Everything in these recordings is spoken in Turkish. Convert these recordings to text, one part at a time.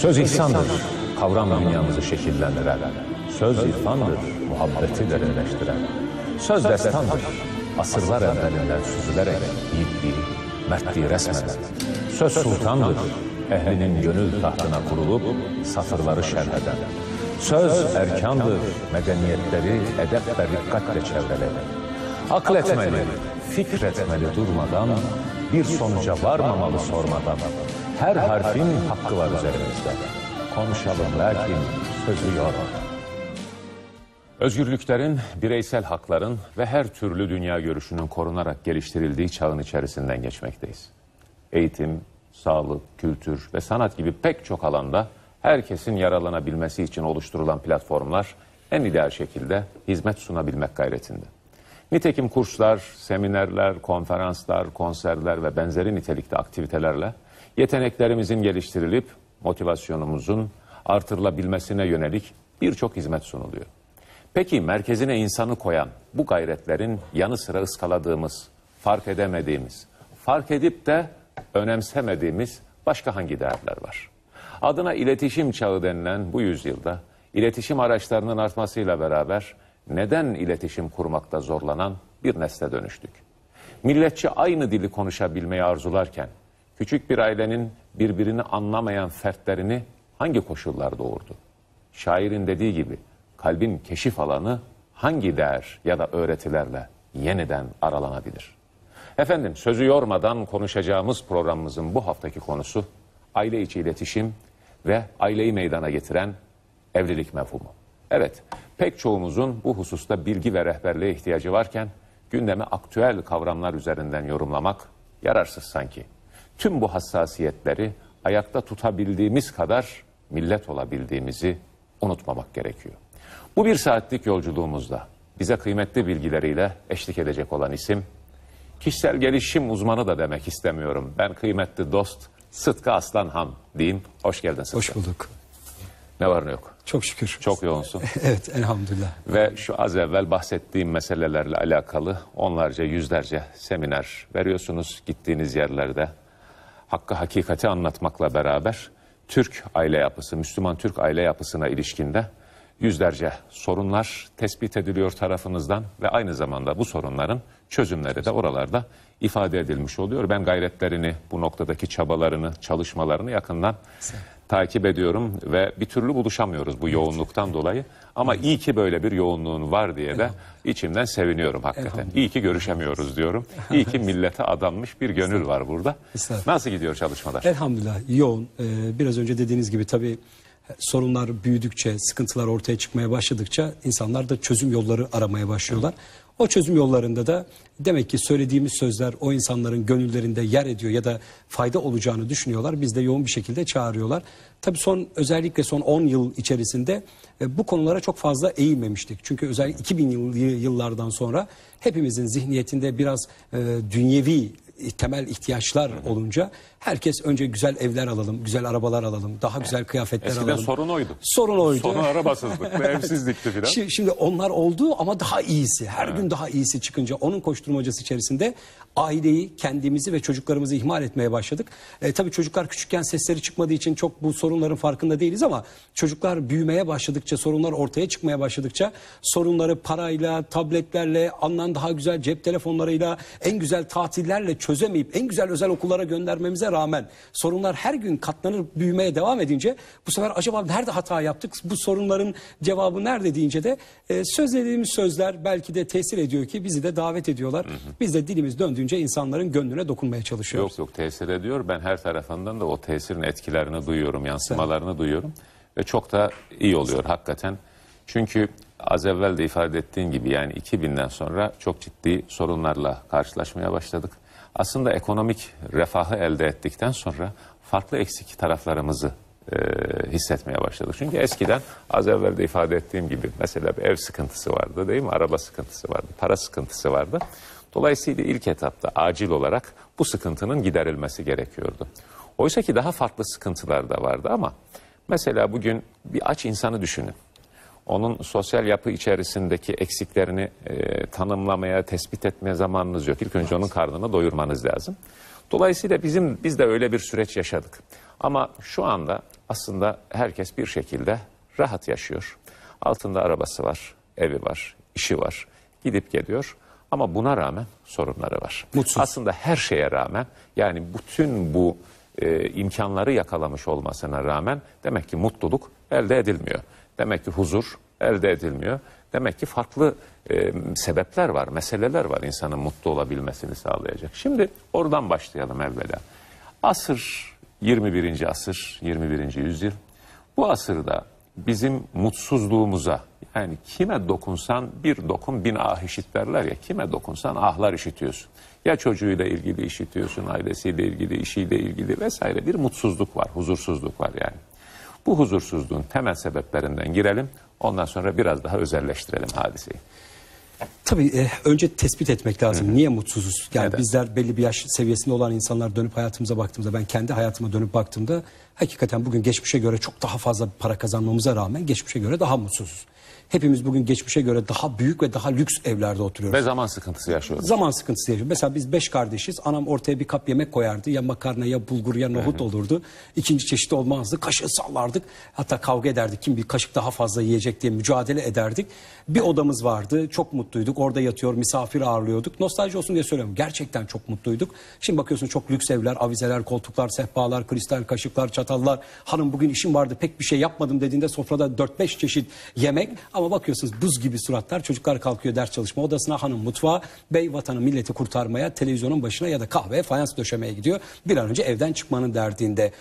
Söz ihsandır, kavram dünyamızı şekillendiren. Söz irfandır, muhabbeti derinleştiren. Söz destandır, asırlar evvelinden süzülerek yiğitliği, mertliği resmeden. Söz sultandır, ehlinin gönül tahtına kurulup satırları şerh eden. Söz erkandır, medeniyetleri edep ve dikkatle çevreleyen. Akletmeli, fikretmeli durmadan, bir sonuca varmamalı sormadan. Her harfin hakkı var üzerimizde. Konuşalım lakin sözü yorma. Özgürlüklerin, bireysel hakların ve her türlü dünya görüşünün korunarak geliştirildiği çağın içerisinden geçmekteyiz. Eğitim, sağlık, kültür ve sanat gibi pek çok alanda herkesin yararlanabilmesi için oluşturulan platformlar en ideal şekilde hizmet sunabilmek gayretinde. Nitekim kurslar, seminerler, konferanslar, konserler ve benzeri nitelikte aktivitelerle yeteneklerimizin geliştirilip motivasyonumuzun artırılabilmesine yönelik birçok hizmet sunuluyor. Peki merkezine insanı koyan bu gayretlerin yanı sıra ıskaladığımız, fark edemediğimiz, fark edip de önemsemediğimiz başka hangi değerler var? Adına iletişim çağı denilen bu yüzyılda iletişim araçlarının artmasıyla beraber neden iletişim kurmakta zorlanan bir nesle dönüştük? Milletçe aynı dili konuşabilmeyi arzularken küçük bir ailenin birbirini anlamayan fertlerini hangi koşullar doğurdu? Şairin dediği gibi kalbin keşif alanı hangi değer ya da öğretilerle yeniden aralanabilir? Efendim sözü yormadan konuşacağımız programımızın bu haftaki konusu aile içi iletişim ve aileyi meydana getiren evlilik mefhumu. Evet, pek çoğumuzun bu hususta bilgi ve rehberliğe ihtiyacı varken gündemi aktüel kavramlar üzerinden yorumlamak yararsız sanki. Tüm bu hassasiyetleri ayakta tutabildiğimiz kadar millet olabildiğimizi unutmamak gerekiyor. Bu bir saatlik yolculuğumuzda bize kıymetli bilgileriyle eşlik edecek olan isim, kişisel gelişim uzmanı da demek istemiyorum. Ben kıymetli dost Sıtkı Aslanhan diyeyim. Hoş geldin Sıtkı. Hoş bulduk. Ne var ne yok. Çok şükür. Çok yoğunsun. Evet elhamdülillah. Ve şu az evvel bahsettiğim meselelerle alakalı onlarca yüzlerce seminer veriyorsunuz gittiğiniz yerlerde. Hakkı hakikati anlatmakla beraber Türk aile yapısı, Müslüman Türk aile yapısına ilişkinde yüzlerce sorunlar tespit ediliyor tarafınızdan ve aynı zamanda bu sorunların çözümleri de oralarda ifade edilmiş oluyor. Ben gayretlerini, bu noktadaki çabalarını, çalışmalarını yakından takip ediyorum ve bir türlü buluşamıyoruz bu yoğunluktan dolayı. Ama iyi ki böyle bir yoğunluğun var diye de içimden seviniyorum hakikaten. İyi ki görüşemiyoruz diyorum. İyi ki millete adanmış bir gönül var burada. Estağfurullah. Nasıl gidiyor çalışmalar? Elhamdülillah yoğun. Ee, biraz önce dediğiniz gibi tabii sorunlar büyüdükçe, sıkıntılar ortaya çıkmaya başladıkça insanlar da çözüm yolları aramaya başlıyorlar. O çözüm yollarında da demek ki söylediğimiz sözler o insanların gönüllerinde yer ediyor ya da fayda olacağını düşünüyorlar. Biz de yoğun bir şekilde çağırıyorlar. Tabii son özellikle son 10 yıl içerisinde e, bu konulara çok fazla eğilmemiştik. Çünkü özellikle 2000 yıl, yıllardan sonra hepimizin zihniyetinde biraz e, dünyevi temel ihtiyaçlar olunca herkes önce güzel evler alalım, güzel arabalar alalım, daha güzel kıyafetler Eskiden alalım. sorun oydu. Sorun oydu. Sorun arabasızlık ve evsizlikti filan. Şi- Şimdi onlar oldu ama daha iyisi, her gün daha iyisi çıkınca onun koşturmacası içerisinde aileyi, kendimizi ve çocuklarımızı ihmal etmeye başladık. E, tabii çocuklar küçükken sesleri çıkmadığı için çok bu sorunların farkında değiliz ama çocuklar büyümeye başladıkça, sorunlar ortaya çıkmaya başladıkça sorunları parayla, tabletlerle, alınan daha güzel cep telefonlarıyla, en güzel tatillerle çözemeyip en güzel özel okullara göndermemize rağmen sorunlar her gün katlanır büyümeye devam edince bu sefer acaba nerede hata yaptık? Bu sorunların cevabı nerede deyince de e, sözlediğimiz sözler belki de tesir ediyor ki bizi de davet ediyorlar. Biz de dilimiz döndüğünce insanların gönlüne dokunmaya çalışıyoruz. Yok yok tesir ediyor. Ben her tarafından da o tesirin etkilerini duyuyorum, yansımalarını duyuyorum. Ve çok da iyi oluyor hakikaten. Çünkü az evvel de ifade ettiğin gibi yani 2000'den sonra çok ciddi sorunlarla karşılaşmaya başladık. Aslında ekonomik refahı elde ettikten sonra farklı eksik taraflarımızı e, hissetmeye başladık. Çünkü eskiden az evvel de ifade ettiğim gibi mesela bir ev sıkıntısı vardı değil mi? Araba sıkıntısı vardı, para sıkıntısı vardı. Dolayısıyla ilk etapta acil olarak bu sıkıntının giderilmesi gerekiyordu. Oysa ki daha farklı sıkıntılar da vardı ama mesela bugün bir aç insanı düşünün. Onun sosyal yapı içerisindeki eksiklerini e, tanımlamaya, tespit etmeye zamanınız yok. İlk önce onun karnını doyurmanız lazım. Dolayısıyla bizim biz de öyle bir süreç yaşadık. Ama şu anda aslında herkes bir şekilde rahat yaşıyor. Altında arabası var, evi var, işi var, gidip geliyor. Ama buna rağmen sorunları var. Mutsuz. Aslında her şeye rağmen yani bütün bu e, imkanları yakalamış olmasına rağmen demek ki mutluluk elde edilmiyor. Demek ki huzur elde edilmiyor. Demek ki farklı e, sebepler var, meseleler var insanın mutlu olabilmesini sağlayacak. Şimdi oradan başlayalım evvela. Asır 21. asır, 21. yüzyıl. Bu asırda bizim mutsuzluğumuza yani kime dokunsan bir dokun bin ah işit derler ya kime dokunsan ahlar işitiyorsun. Ya çocuğuyla ilgili işitiyorsun, ailesiyle ilgili, işiyle ilgili vesaire bir mutsuzluk var, huzursuzluk var yani. Bu huzursuzluğun temel sebeplerinden girelim. Ondan sonra biraz daha özelleştirelim hadiseyi. Tabii e, önce tespit etmek lazım. Niye mutsuzuz? Yani Neden? bizler belli bir yaş seviyesinde olan insanlar dönüp hayatımıza baktığımızda ben kendi hayatıma dönüp baktığımda hakikaten bugün geçmişe göre çok daha fazla para kazanmamıza rağmen geçmişe göre daha mutsuzuz. Hepimiz bugün geçmişe göre daha büyük ve daha lüks evlerde oturuyoruz. Ve zaman sıkıntısı yaşıyoruz. Zaman sıkıntısı yaşıyor. Mesela biz beş kardeşiz. Anam ortaya bir kap yemek koyardı. Ya makarna ya bulgur ya nohut olurdu. İkinci çeşit olmazdı. Kaşığı sallardık. Hatta kavga ederdik. Kim bir kaşık daha fazla yiyecek diye mücadele ederdik. Bir odamız vardı. Çok mutluyduk. Orada yatıyor misafir ağırlıyorduk. Nostalji olsun diye söylüyorum. Gerçekten çok mutluyduk. Şimdi bakıyorsun çok lüks evler, avizeler, koltuklar, sehpalar, kristal kaşıklar, çatallar. Hanım bugün işim vardı pek bir şey yapmadım dediğinde sofrada 4-5 çeşit yemek. Ama bakıyorsunuz buz gibi suratlar. Çocuklar kalkıyor ders çalışma odasına. Hanım mutfağa, bey vatanı milleti kurtarmaya, televizyonun başına ya da kahveye fayans döşemeye gidiyor. Bir an önce evden çıkmanın derdinde.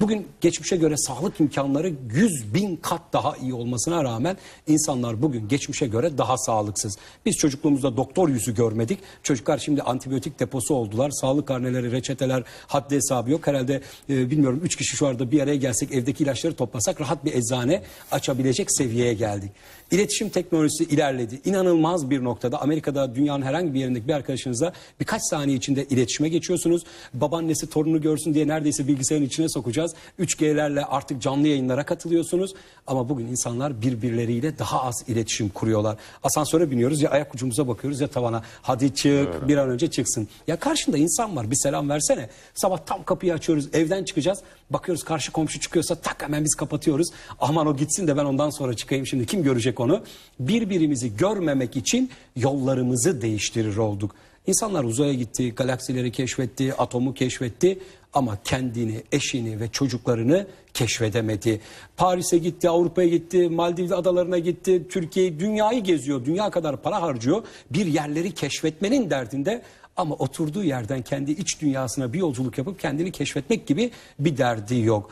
Bugün geçmişe göre sağlık imkanları 100 bin kat daha iyi olmasına rağmen insanlar bugün geçmişe göre daha sağlıksız. Biz çocukluğumuzda doktor yüzü görmedik. Çocuklar şimdi antibiyotik deposu oldular. Sağlık karneleri, reçeteler haddi hesabı yok. Herhalde e, bilmiyorum 3 kişi şu anda bir araya gelsek evdeki ilaçları toplasak rahat bir eczane açabilecek seviyeye geldik. İletişim teknolojisi ilerledi. İnanılmaz bir noktada Amerika'da dünyanın herhangi bir yerindeki bir arkadaşınızla birkaç saniye içinde iletişime geçiyorsunuz. Babaannesi torunu görsün diye neredeyse bilgisayarın içine sokacağız. 3G'lerle artık canlı yayınlara katılıyorsunuz. Ama bugün insanlar birbirleriyle daha az iletişim kuruyorlar. Asansöre biniyoruz ya ayak ucumuza bakıyoruz ya tavana. Hadi çık bir an önce çıksın. Ya karşında insan var bir selam versene. Sabah tam kapıyı açıyoruz evden çıkacağız. Bakıyoruz karşı komşu çıkıyorsa tak hemen biz kapatıyoruz. Aman o gitsin de ben ondan sonra çıkayım şimdi kim görecek onu? Birbirimizi görmemek için yollarımızı değiştirir olduk. İnsanlar uzaya gitti, galaksileri keşfetti, atomu keşfetti ama kendini, eşini ve çocuklarını keşfedemedi. Paris'e gitti, Avrupa'ya gitti, Maldiv adalarına gitti, Türkiye'yi, dünyayı geziyor, dünya kadar para harcıyor. Bir yerleri keşfetmenin derdinde ama oturduğu yerden kendi iç dünyasına bir yolculuk yapıp kendini keşfetmek gibi bir derdi yok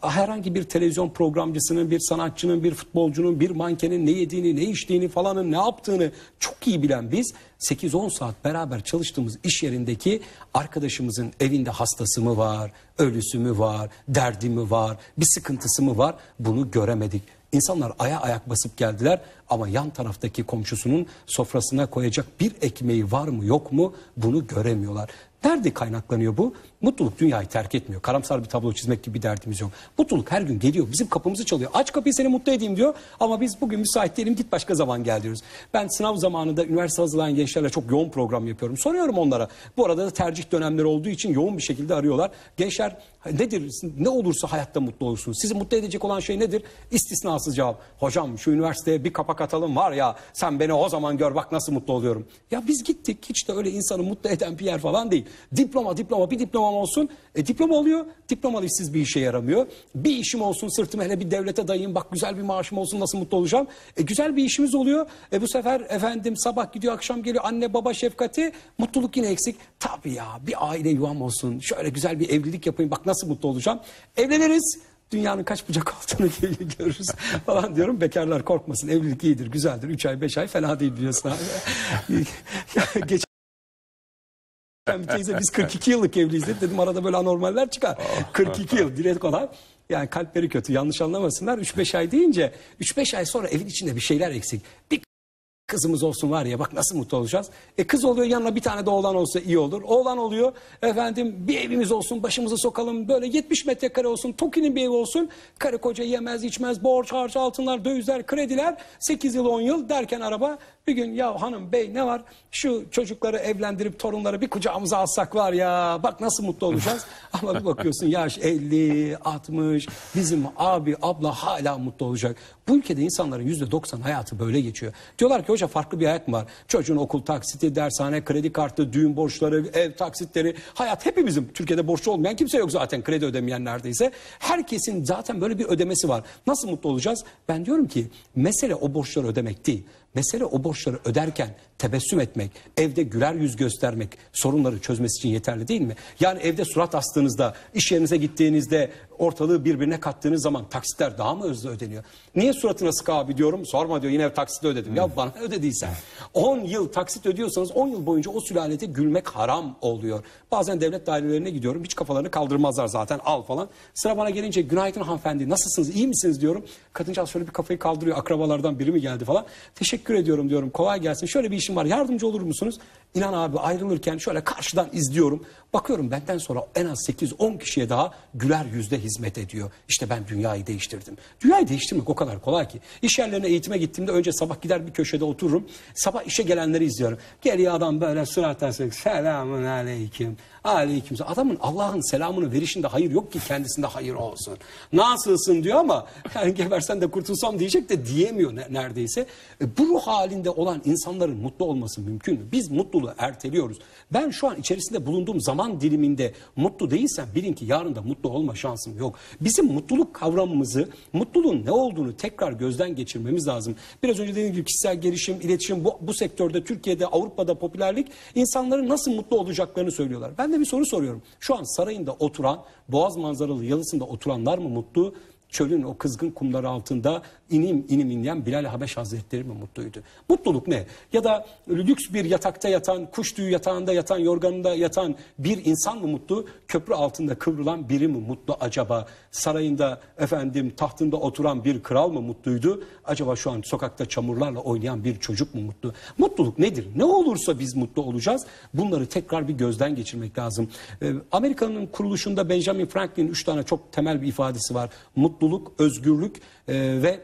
herhangi bir televizyon programcısının, bir sanatçının, bir futbolcunun, bir mankenin ne yediğini, ne içtiğini falanın ne yaptığını çok iyi bilen biz 8-10 saat beraber çalıştığımız iş yerindeki arkadaşımızın evinde hastası mı var, ölüsü mü var, derdi mi var, bir sıkıntısı mı var bunu göremedik. İnsanlar aya ayak basıp geldiler ama yan taraftaki komşusunun sofrasına koyacak bir ekmeği var mı yok mu bunu göremiyorlar. Nerede kaynaklanıyor bu? Mutluluk dünyayı terk etmiyor. Karamsar bir tablo çizmek gibi bir derdimiz yok. Mutluluk her gün geliyor. Bizim kapımızı çalıyor. Aç kapıyı seni mutlu edeyim diyor. Ama biz bugün müsait değilim git başka zaman gel diyoruz. Ben sınav zamanında üniversite hazırlayan gençlerle çok yoğun program yapıyorum. Soruyorum onlara. Bu arada da tercih dönemleri olduğu için yoğun bir şekilde arıyorlar. Gençler nedir ne olursa hayatta mutlu olursunuz. Sizi mutlu edecek olan şey nedir? İstisnasız cevap. Hocam şu üniversiteye bir kapak atalım var ya sen beni o zaman gör bak nasıl mutlu oluyorum. Ya biz gittik hiç de öyle insanı mutlu eden bir yer falan değil. Diploma diploma bir diplomam olsun. E, diploma oluyor. Diplomalı işsiz bir işe yaramıyor. Bir işim olsun sırtımı hele bir devlete dayayayım. Bak güzel bir maaşım olsun nasıl mutlu olacağım. E, güzel bir işimiz oluyor. E, bu sefer efendim sabah gidiyor akşam geliyor anne baba şefkati. Mutluluk yine eksik. Tabii ya bir aile yuvam olsun. Şöyle güzel bir evlilik yapayım. Bak nasıl mutlu olacağım. Evleniriz. Dünyanın kaç bucak olduğunu görürüz falan diyorum. Bekarlar korkmasın. Evlilik iyidir, güzeldir. Üç ay, beş ay fena değil biliyorsun abi. Geç ben teyze biz 42 yıllık evliyiz dedi. Dedim arada böyle anormaller çıkar. 42 yıl direkt olan. Yani kalpleri kötü yanlış anlamasınlar. 3-5 ay deyince 3-5 ay sonra evin içinde bir şeyler eksik. Bir kızımız olsun var ya bak nasıl mutlu olacağız. E kız oluyor yanına bir tane de oğlan olsa iyi olur. Oğlan oluyor efendim bir evimiz olsun başımızı sokalım böyle 70 metrekare olsun Toki'nin bir evi olsun. Karı koca yemez içmez borç harç altınlar dövizler krediler 8 yıl 10 yıl derken araba Bir gün ya hanım bey ne var? Şu çocukları evlendirip torunları bir kucağımıza alsak var ya. Bak nasıl mutlu olacağız. Ama bir bakıyorsun yaş 50, 60. Bizim abi abla hala mutlu olacak. Bu ülkede insanların %90 hayatı böyle geçiyor. Diyorlar ki hoca farklı bir hayat mı var? Çocuğun okul taksiti, dershane, kredi kartı, düğün borçları, ev taksitleri. Hayat hepimizin. Türkiye'de borçlu olmayan kimse yok zaten kredi ödemeyen neredeyse. Herkesin zaten böyle bir ödemesi var. Nasıl mutlu olacağız? Ben diyorum ki mesele o borçları ödemek değil. Mesele o borçları öderken tebessüm etmek, evde güler yüz göstermek sorunları çözmesi için yeterli değil mi? Yani evde surat astığınızda, iş yerinize gittiğinizde ortalığı birbirine kattığınız zaman taksitler daha mı hızlı ödeniyor? Niye suratına sık abi diyorum? Sorma diyor yine taksiti ödedim. Ya bana ödediysen. 10 yıl taksit ödüyorsanız 10 yıl boyunca o sülalete gülmek haram oluyor. Bazen devlet dairelerine gidiyorum. Hiç kafalarını kaldırmazlar zaten al falan. Sıra bana gelince günaydın hanımefendi nasılsınız iyi misiniz diyorum. Kadıncağız şöyle bir kafayı kaldırıyor. Akrabalardan biri mi geldi falan. Teşekkür ediyorum diyorum. Kolay gelsin. Şöyle bir işim var. Yardımcı olur musunuz? İnan abi ayrılırken şöyle karşıdan izliyorum. Bakıyorum benden sonra en az 8-10 kişiye daha güler yüzle hizmet ediyor. İşte ben dünyayı değiştirdim. Dünyayı değiştirmek o kadar kolay ki. İş yerlerine eğitime gittiğimde önce sabah gider bir köşede otururum. Sabah işe gelenleri izliyorum. Geliyor adam böyle söylüyor. Selamun aleyküm. Aleyküm. Adamın Allah'ın selamını verişinde hayır yok ki kendisinde hayır olsun. Nasılsın diyor ama yani gebersen de kurtulsam diyecek de diyemiyor ne- neredeyse. E, bu ruh halinde olan insanların mutlu olması mümkün mü? Biz mutluluğu erteliyoruz. Ben şu an içerisinde bulunduğum zaman diliminde mutlu değilsem bilin ki yarın da mutlu olma şansım yok. Bizim mutluluk kavramımızı, mutluluğun ne olduğunu tekrar gözden geçirmemiz lazım. Biraz önce dediğim gibi kişisel gelişim, iletişim bu, bu sektörde Türkiye'de, Avrupa'da popülerlik insanların nasıl mutlu olacaklarını söylüyorlar. Ben de bir soru soruyorum. Şu an sarayında oturan, boğaz manzaralı yalısında oturanlar mı mutlu? çölün o kızgın kumları altında inim inim inleyen Bilal Habeş Hazretleri mi mutluydu? Mutluluk ne? Ya da lüks bir yatakta yatan, kuş tüyü yatağında yatan, yorganında yatan bir insan mı mutlu? Köprü altında kıvrılan biri mi mutlu acaba? Sarayında efendim tahtında oturan bir kral mı mutluydu? Acaba şu an sokakta çamurlarla oynayan bir çocuk mu mutlu? Mutluluk nedir? Ne olursa biz mutlu olacağız. Bunları tekrar bir gözden geçirmek lazım. Ee, Amerika'nın kuruluşunda Benjamin Franklin üç tane çok temel bir ifadesi var. Mutluluk, özgürlük e, ve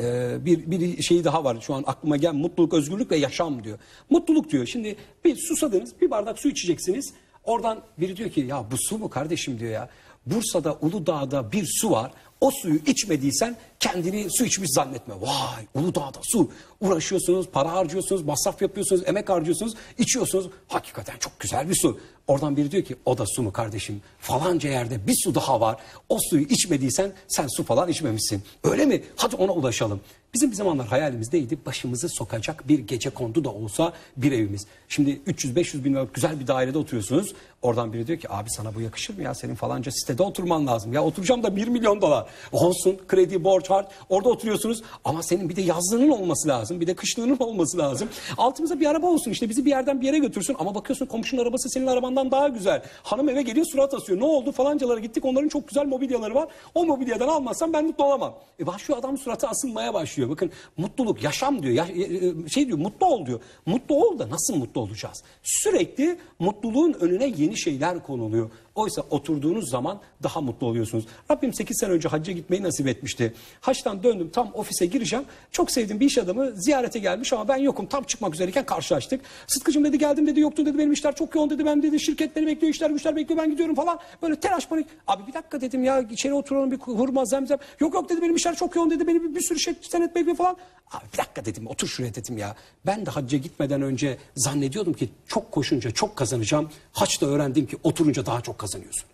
e, bir, bir şey daha var şu an aklıma gel mutluluk, özgürlük ve yaşam diyor. Mutluluk diyor. Şimdi bir susadınız, bir bardak su içeceksiniz. Oradan biri diyor ki ya bu su mu kardeşim diyor ya. Bursa'da Uludağ'da bir su var. O suyu içmediysen kendini su içmiş zannetme. Vay Uludağ'da su. Uğraşıyorsunuz, para harcıyorsunuz, masraf yapıyorsunuz, emek harcıyorsunuz, içiyorsunuz. Hakikaten çok güzel bir su. Oradan biri diyor ki o da su mu kardeşim? Falanca yerde bir su daha var. O suyu içmediysen sen su falan içmemişsin. Öyle mi? Hadi ona ulaşalım. Bizim bir zamanlar hayalimiz neydi? Başımızı sokacak bir gece kondu da olsa bir evimiz. Şimdi 300-500 bin liralık güzel bir dairede oturuyorsunuz. Oradan biri diyor ki abi sana bu yakışır mı ya? Senin falanca sitede oturman lazım. Ya oturacağım da 1 milyon dolar. Olsun kredi, borç var. Orada oturuyorsunuz ama senin bir de yazlığının olması lazım. Bir de kışlığının olması lazım. Altımıza bir araba olsun işte bizi bir yerden bir yere götürsün. Ama bakıyorsun komşunun arabası senin arabandan daha güzel. Hanım eve geliyor surat asıyor. Ne oldu falancalara gittik onların çok güzel mobilyaları var. O mobilyadan almazsam ben mutlu olamam. E başlıyor adam suratı asılmaya başlıyor. Bakın mutluluk, yaşam diyor. Ya, e, e, şey diyor mutlu ol diyor. Mutlu ol da nasıl mutlu olacağız? Sürekli mutluluğun önüne yeni şeyler konuluyor. Oysa oturduğunuz zaman daha mutlu oluyorsunuz. Rabbim 8 sene önce hacca gitmeyi nasip etmişti. Haçtan döndüm tam ofise gireceğim. Çok sevdiğim bir iş adamı ziyarete gelmiş ama ben yokum. Tam çıkmak üzereyken karşılaştık. Sıtkıcım dedi geldim dedi yoktu dedi benim işler çok yoğun dedi. Ben dedi şirket beni bekliyor işler güçler bekliyor ben gidiyorum falan. Böyle telaş panik. Abi bir dakika dedim ya içeri oturalım bir hurma zemzem. Yok yok dedi benim işler çok yoğun dedi. Beni bir, bir sürü şey senet bekliyor falan. Abi bir dakika dedim otur şuraya dedim ya. Ben de hacca gitmeden önce zannediyordum ki çok koşunca çok kazanacağım. Haçta öğrendim ki oturunca daha çok kazanıyorsun.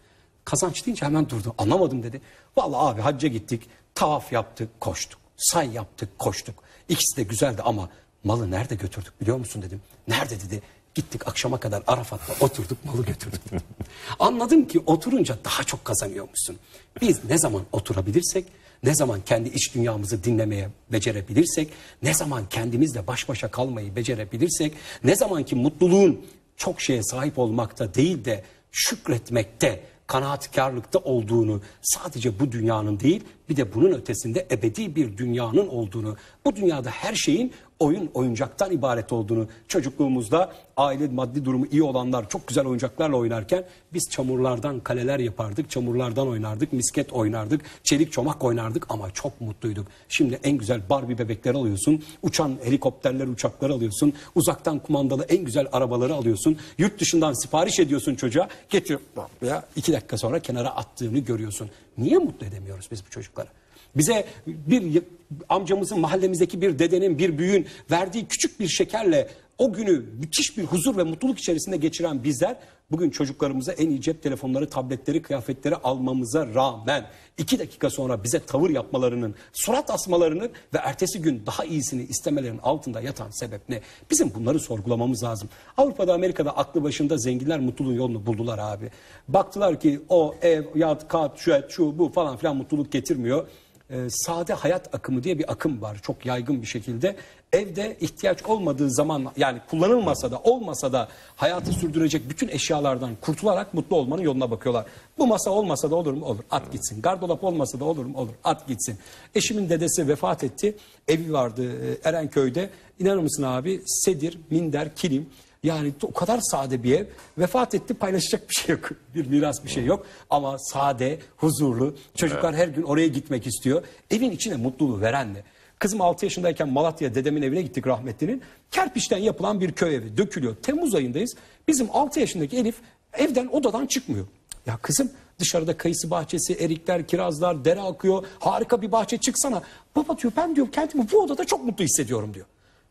Kazanç deyince hemen durdu. Anlamadım dedi. Vallahi abi hacca gittik. Tavaf yaptık, koştuk. Say yaptık, koştuk. İkisi de güzeldi ama malı nerede götürdük biliyor musun dedim. Nerede dedi. Gittik akşama kadar Arafat'ta oturduk malı götürdük dedim. Anladım ki oturunca daha çok kazanıyormuşsun. Biz ne zaman oturabilirsek, ne zaman kendi iç dünyamızı dinlemeye becerebilirsek, ne zaman kendimizle baş başa kalmayı becerebilirsek, ne zaman ki mutluluğun çok şeye sahip olmakta değil de şükretmekte, kanaatkarlıkta olduğunu, sadece bu dünyanın değil bir de bunun ötesinde ebedi bir dünyanın olduğunu, bu dünyada her şeyin oyun oyuncaktan ibaret olduğunu çocukluğumuzda aile maddi durumu iyi olanlar çok güzel oyuncaklarla oynarken biz çamurlardan kaleler yapardık, çamurlardan oynardık, misket oynardık, çelik çomak oynardık ama çok mutluyduk. Şimdi en güzel Barbie bebekleri alıyorsun, uçan helikopterler, uçaklar alıyorsun, uzaktan kumandalı en güzel arabaları alıyorsun, yurt dışından sipariş ediyorsun çocuğa, getiriyor ya iki dakika sonra kenara attığını görüyorsun. Niye mutlu edemiyoruz biz bu çocukları? Bize bir amcamızın mahallemizdeki bir dedenin bir büyüğün verdiği küçük bir şekerle o günü müthiş bir huzur ve mutluluk içerisinde geçiren bizler bugün çocuklarımıza en iyi cep telefonları, tabletleri, kıyafetleri almamıza rağmen iki dakika sonra bize tavır yapmalarının, surat asmalarının ve ertesi gün daha iyisini istemelerinin altında yatan sebep ne? Bizim bunları sorgulamamız lazım. Avrupa'da, Amerika'da aklı başında zenginler mutluluğun yolunu buldular abi. Baktılar ki o ev, yat, kat, şu, et, şu, bu falan filan mutluluk getirmiyor e, sade hayat akımı diye bir akım var çok yaygın bir şekilde. Evde ihtiyaç olmadığı zaman yani kullanılmasa da olmasa da hayatı sürdürecek bütün eşyalardan kurtularak mutlu olmanın yoluna bakıyorlar. Bu masa olmasa da olur mu? Olur. At gitsin. Gardırop olmasa da olur mu? Olur. At gitsin. Eşimin dedesi vefat etti. Evi vardı e, Erenköy'de. İnanır mısın abi? Sedir, minder, kilim. Yani o kadar sade bir ev. Vefat etti paylaşacak bir şey yok. Bir miras bir şey yok. Ama sade, huzurlu. Çocuklar her gün oraya gitmek istiyor. Evin içine mutluluğu veren ne? Kızım 6 yaşındayken Malatya dedemin evine gittik rahmetlinin. Kerpiçten yapılan bir köy evi dökülüyor. Temmuz ayındayız. Bizim 6 yaşındaki Elif evden odadan çıkmıyor. Ya kızım dışarıda kayısı bahçesi, erikler, kirazlar, dere akıyor. Harika bir bahçe çıksana. Baba diyor ben diyor kendimi bu odada çok mutlu hissediyorum diyor.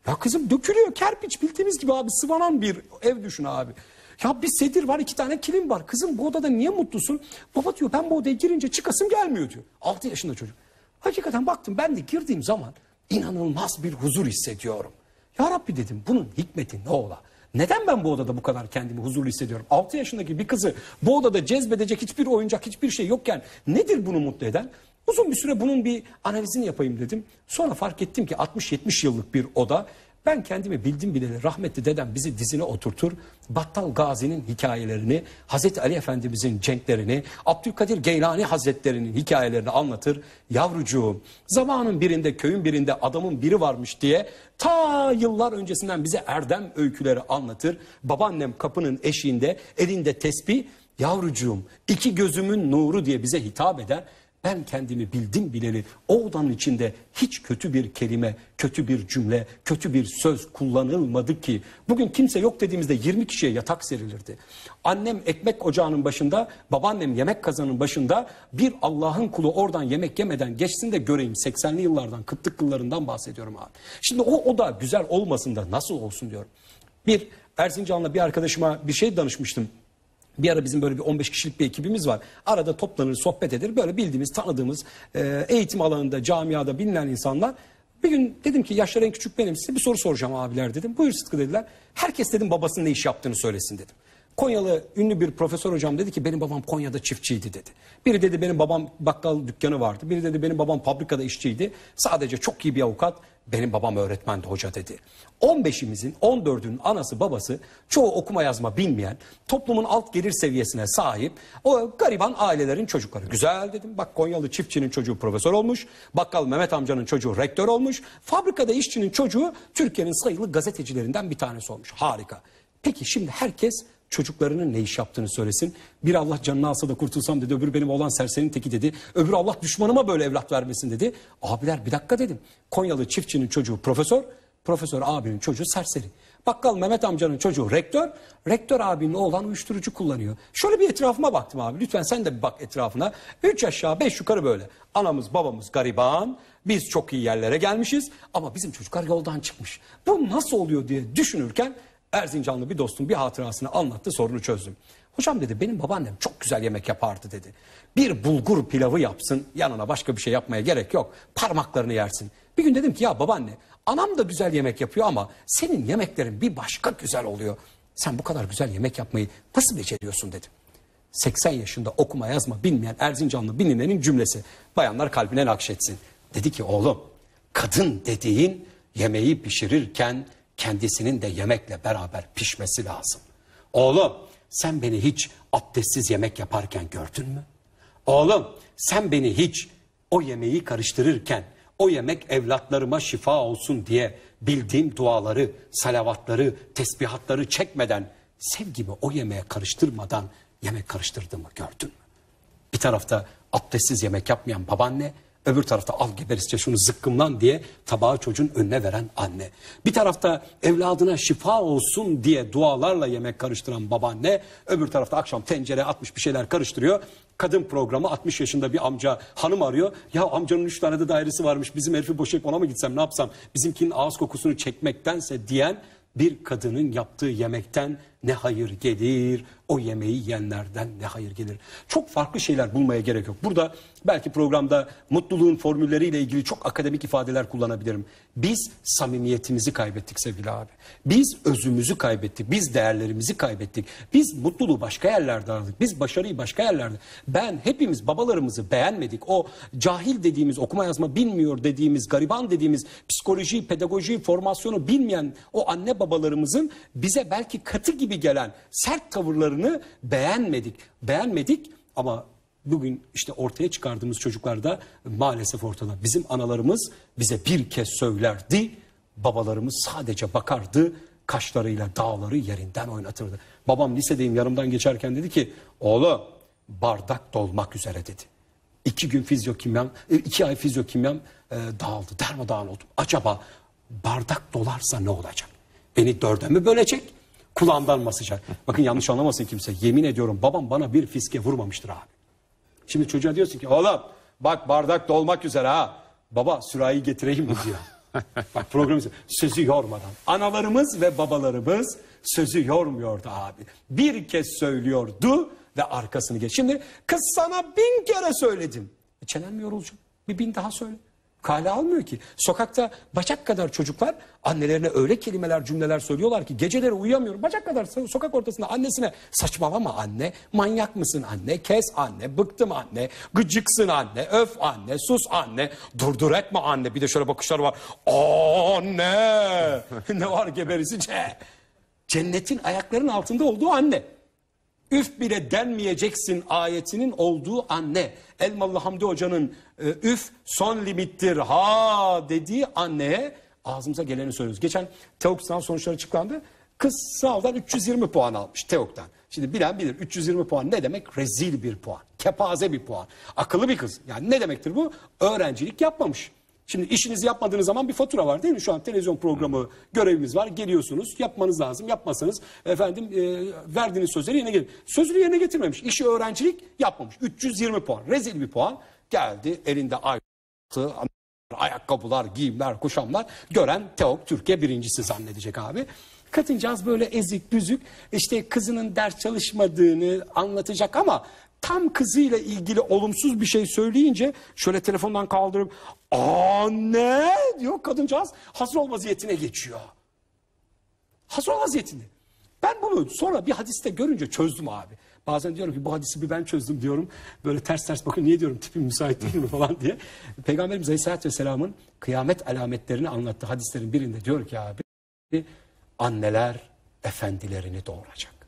Ya kızım dökülüyor kerpiç bildiğimiz gibi abi sıvanan bir ev düşün abi. Ya bir sedir var iki tane kilim var. Kızım bu odada niye mutlusun? Baba diyor ben bu odaya girince çıkasım gelmiyor diyor. 6 yaşında çocuk. Hakikaten baktım ben de girdiğim zaman inanılmaz bir huzur hissediyorum. Ya Rabbi dedim bunun hikmeti ne ola? Neden ben bu odada bu kadar kendimi huzurlu hissediyorum? 6 yaşındaki bir kızı bu odada cezbedecek hiçbir oyuncak, hiçbir şey yokken nedir bunu mutlu eden? Uzun bir süre bunun bir analizini yapayım dedim. Sonra fark ettim ki 60-70 yıllık bir oda. Ben kendimi bildim bileli rahmetli dedem bizi dizine oturtur. Battal Gazi'nin hikayelerini, Hazreti Ali Efendimizin cenklerini, Abdülkadir Geylani Hazretlerinin hikayelerini anlatır. Yavrucuğum zamanın birinde köyün birinde adamın biri varmış diye ta yıllar öncesinden bize erdem öyküleri anlatır. Babaannem kapının eşiğinde elinde tesbih yavrucuğum iki gözümün nuru diye bize hitap eder. Ben kendimi bildim bileli o odanın içinde hiç kötü bir kelime, kötü bir cümle, kötü bir söz kullanılmadı ki. Bugün kimse yok dediğimizde 20 kişiye yatak serilirdi. Annem ekmek ocağının başında, babaannem yemek kazanının başında bir Allah'ın kulu oradan yemek yemeden geçsin de göreyim. 80'li yıllardan, kıtlık yıllarından bahsediyorum abi. Şimdi o oda güzel olmasın da nasıl olsun diyorum. Bir Erzincan'la bir arkadaşıma bir şey danışmıştım. Bir ara bizim böyle bir 15 kişilik bir ekibimiz var. Arada toplanır, sohbet eder. Böyle bildiğimiz, tanıdığımız, e, eğitim alanında, camiada bilinen insanlar. Bir gün dedim ki yaşları en küçük benim. Size bir soru soracağım abiler dedim. Buyur Sıtkı dediler. Herkes dedim babasının ne iş yaptığını söylesin dedim. Konyalı ünlü bir profesör hocam dedi ki benim babam Konya'da çiftçiydi dedi. Biri dedi benim babam bakkal dükkanı vardı. Biri dedi benim babam fabrikada işçiydi. Sadece çok iyi bir avukat. Benim babam öğretmendi hoca dedi. 15'imizin 14'ünün anası babası çoğu okuma yazma bilmeyen toplumun alt gelir seviyesine sahip o gariban ailelerin çocukları. Güzel dedim bak Konyalı çiftçinin çocuğu profesör olmuş. Bakkal Mehmet amcanın çocuğu rektör olmuş. Fabrikada işçinin çocuğu Türkiye'nin sayılı gazetecilerinden bir tanesi olmuş. Harika. Peki şimdi herkes çocuklarının ne iş yaptığını söylesin. Bir Allah canını alsa da kurtulsam dedi. Öbürü benim olan serserinin teki dedi. Öbürü Allah düşmanıma böyle evlat vermesin dedi. Abiler bir dakika dedim. Konyalı çiftçinin çocuğu profesör. Profesör abinin çocuğu serseri. Bakkal Mehmet amcanın çocuğu rektör. Rektör abinin oğlan uyuşturucu kullanıyor. Şöyle bir etrafıma baktım abi. Lütfen sen de bir bak etrafına. Üç aşağı beş yukarı böyle. Anamız babamız gariban. Biz çok iyi yerlere gelmişiz. Ama bizim çocuklar yoldan çıkmış. Bu nasıl oluyor diye düşünürken Erzincanlı bir dostum bir hatırasını anlattı sorunu çözdüm. Hocam dedi benim babaannem çok güzel yemek yapardı dedi. Bir bulgur pilavı yapsın yanına başka bir şey yapmaya gerek yok. Parmaklarını yersin. Bir gün dedim ki ya babaanne anam da güzel yemek yapıyor ama senin yemeklerin bir başka güzel oluyor. Sen bu kadar güzel yemek yapmayı nasıl beceriyorsun dedim. 80 yaşında okuma yazma bilmeyen Erzincanlı bilinenin cümlesi. Bayanlar kalbine nakşetsin. Dedi ki oğlum kadın dediğin yemeği pişirirken kendisinin de yemekle beraber pişmesi lazım. Oğlum sen beni hiç abdestsiz yemek yaparken gördün mü? Oğlum sen beni hiç o yemeği karıştırırken O yemek evlatlarıma şifa olsun diye bildiğim duaları, salavatları, tesbihatları çekmeden, sevgimi o yemeğe karıştırmadan yemek karıştırdığımı gördün mü? Bir tarafta abdestsiz yemek yapmayan babaanne, öbür tarafta al geberisçe şunu zıkkımlan diye tabağı çocuğun önüne veren anne. Bir tarafta evladına şifa olsun diye dualarla yemek karıştıran babaanne, öbür tarafta akşam tencere atmış bir şeyler karıştırıyor. Kadın programı 60 yaşında bir amca hanım arıyor. Ya amcanın 3 tane de dairesi varmış bizim herifi boşayıp ona mı gitsem ne yapsam? Bizimkinin ağız kokusunu çekmektense diyen bir kadının yaptığı yemekten ne hayır gelir, o yemeği yiyenlerden ne hayır gelir. Çok farklı şeyler bulmaya gerek yok. Burada belki programda mutluluğun formülleriyle ilgili çok akademik ifadeler kullanabilirim. Biz samimiyetimizi kaybettik sevgili abi. Biz özümüzü kaybettik. Biz değerlerimizi kaybettik. Biz mutluluğu başka yerlerde aradık. Biz başarıyı başka yerlerde. Ben hepimiz babalarımızı beğenmedik. O cahil dediğimiz, okuma yazma bilmiyor dediğimiz, gariban dediğimiz psikoloji, pedagoji, formasyonu bilmeyen o anne babalarımızın bize belki katı gibi gelen sert tavırlarını beğenmedik. Beğenmedik ama bugün işte ortaya çıkardığımız çocuklar da maalesef ortada. Bizim analarımız bize bir kez söylerdi, babalarımız sadece bakardı, kaşlarıyla dağları yerinden oynatırdı. Babam lisedeyim yanımdan geçerken dedi ki, oğlum bardak dolmak üzere dedi. İki gün fizyokimyam, e, iki ay fizyokimyam e, dağıldı, darmadağın oldum. Acaba bardak dolarsa ne olacak? Beni dörde mi bölecek? Kulağımdan basacak. Bakın yanlış anlamasın kimse. Yemin ediyorum babam bana bir fiske vurmamıştır abi. Şimdi çocuğa diyorsun ki oğlum bak bardak dolmak üzere ha. Baba sürahi getireyim mi diyor. bak programı sözü yormadan. Analarımız ve babalarımız sözü yormuyordu abi. Bir kez söylüyordu ve arkasını geç. Şimdi kız sana bin kere söyledim. E, çenen mi yorulacak? Bir bin daha söyle. Kale almıyor ki. Sokakta bacak kadar çocuklar annelerine öyle kelimeler cümleler söylüyorlar ki geceleri uyuyamıyorum. Bacak kadar so- sokak ortasında annesine saçmalama anne, manyak mısın anne, kes anne, bıktım anne, gıcıksın anne, öf anne, sus anne, durdur etme anne. Bir de şöyle bakışları var. Anne! ne var geberisice? Cennetin ayaklarının altında olduğu anne. Üf bile denmeyeceksin ayetinin olduğu anne. Elmalı Hamdi Hoca'nın e, üf son limittir ha dediği anneye ağzımıza geleni söylüyoruz. Geçen TEOK sınav sonuçları açıklandı. Kız sınavdan 320 puan almış TEOK'tan. Şimdi bilen bilir 320 puan ne demek? Rezil bir puan. Kepaze bir puan. Akıllı bir kız. Yani ne demektir bu? Öğrencilik yapmamış. Şimdi işinizi yapmadığınız zaman bir fatura var değil mi? Şu an televizyon programı görevimiz var. Geliyorsunuz yapmanız lazım. Yapmasanız efendim e, verdiğiniz sözleri yerine getir. Sözünü yerine getirmemiş. İşi öğrencilik yapmamış. 320 puan. Rezil bir puan. Geldi elinde ayrıntı ayakkabılar, giyimler, kuşamlar gören Teok Türkiye birincisi zannedecek abi. Kadıncağız böyle ezik büzük işte kızının ders çalışmadığını anlatacak ama tam kızıyla ilgili olumsuz bir şey söyleyince şöyle telefondan kaldırıp anne diyor kadıncağız hazır ol vaziyetine geçiyor. Hazır ol vaziyetinde. Ben bunu sonra bir hadiste görünce çözdüm abi. Bazen diyorum ki bu hadisi bir ben çözdüm diyorum. Böyle ters ters bakın niye diyorum tipim müsait değil mi falan diye. Peygamberimiz Aleyhisselatü Vesselam'ın kıyamet alametlerini anlattığı hadislerin birinde diyor ki abi anneler efendilerini doğuracak.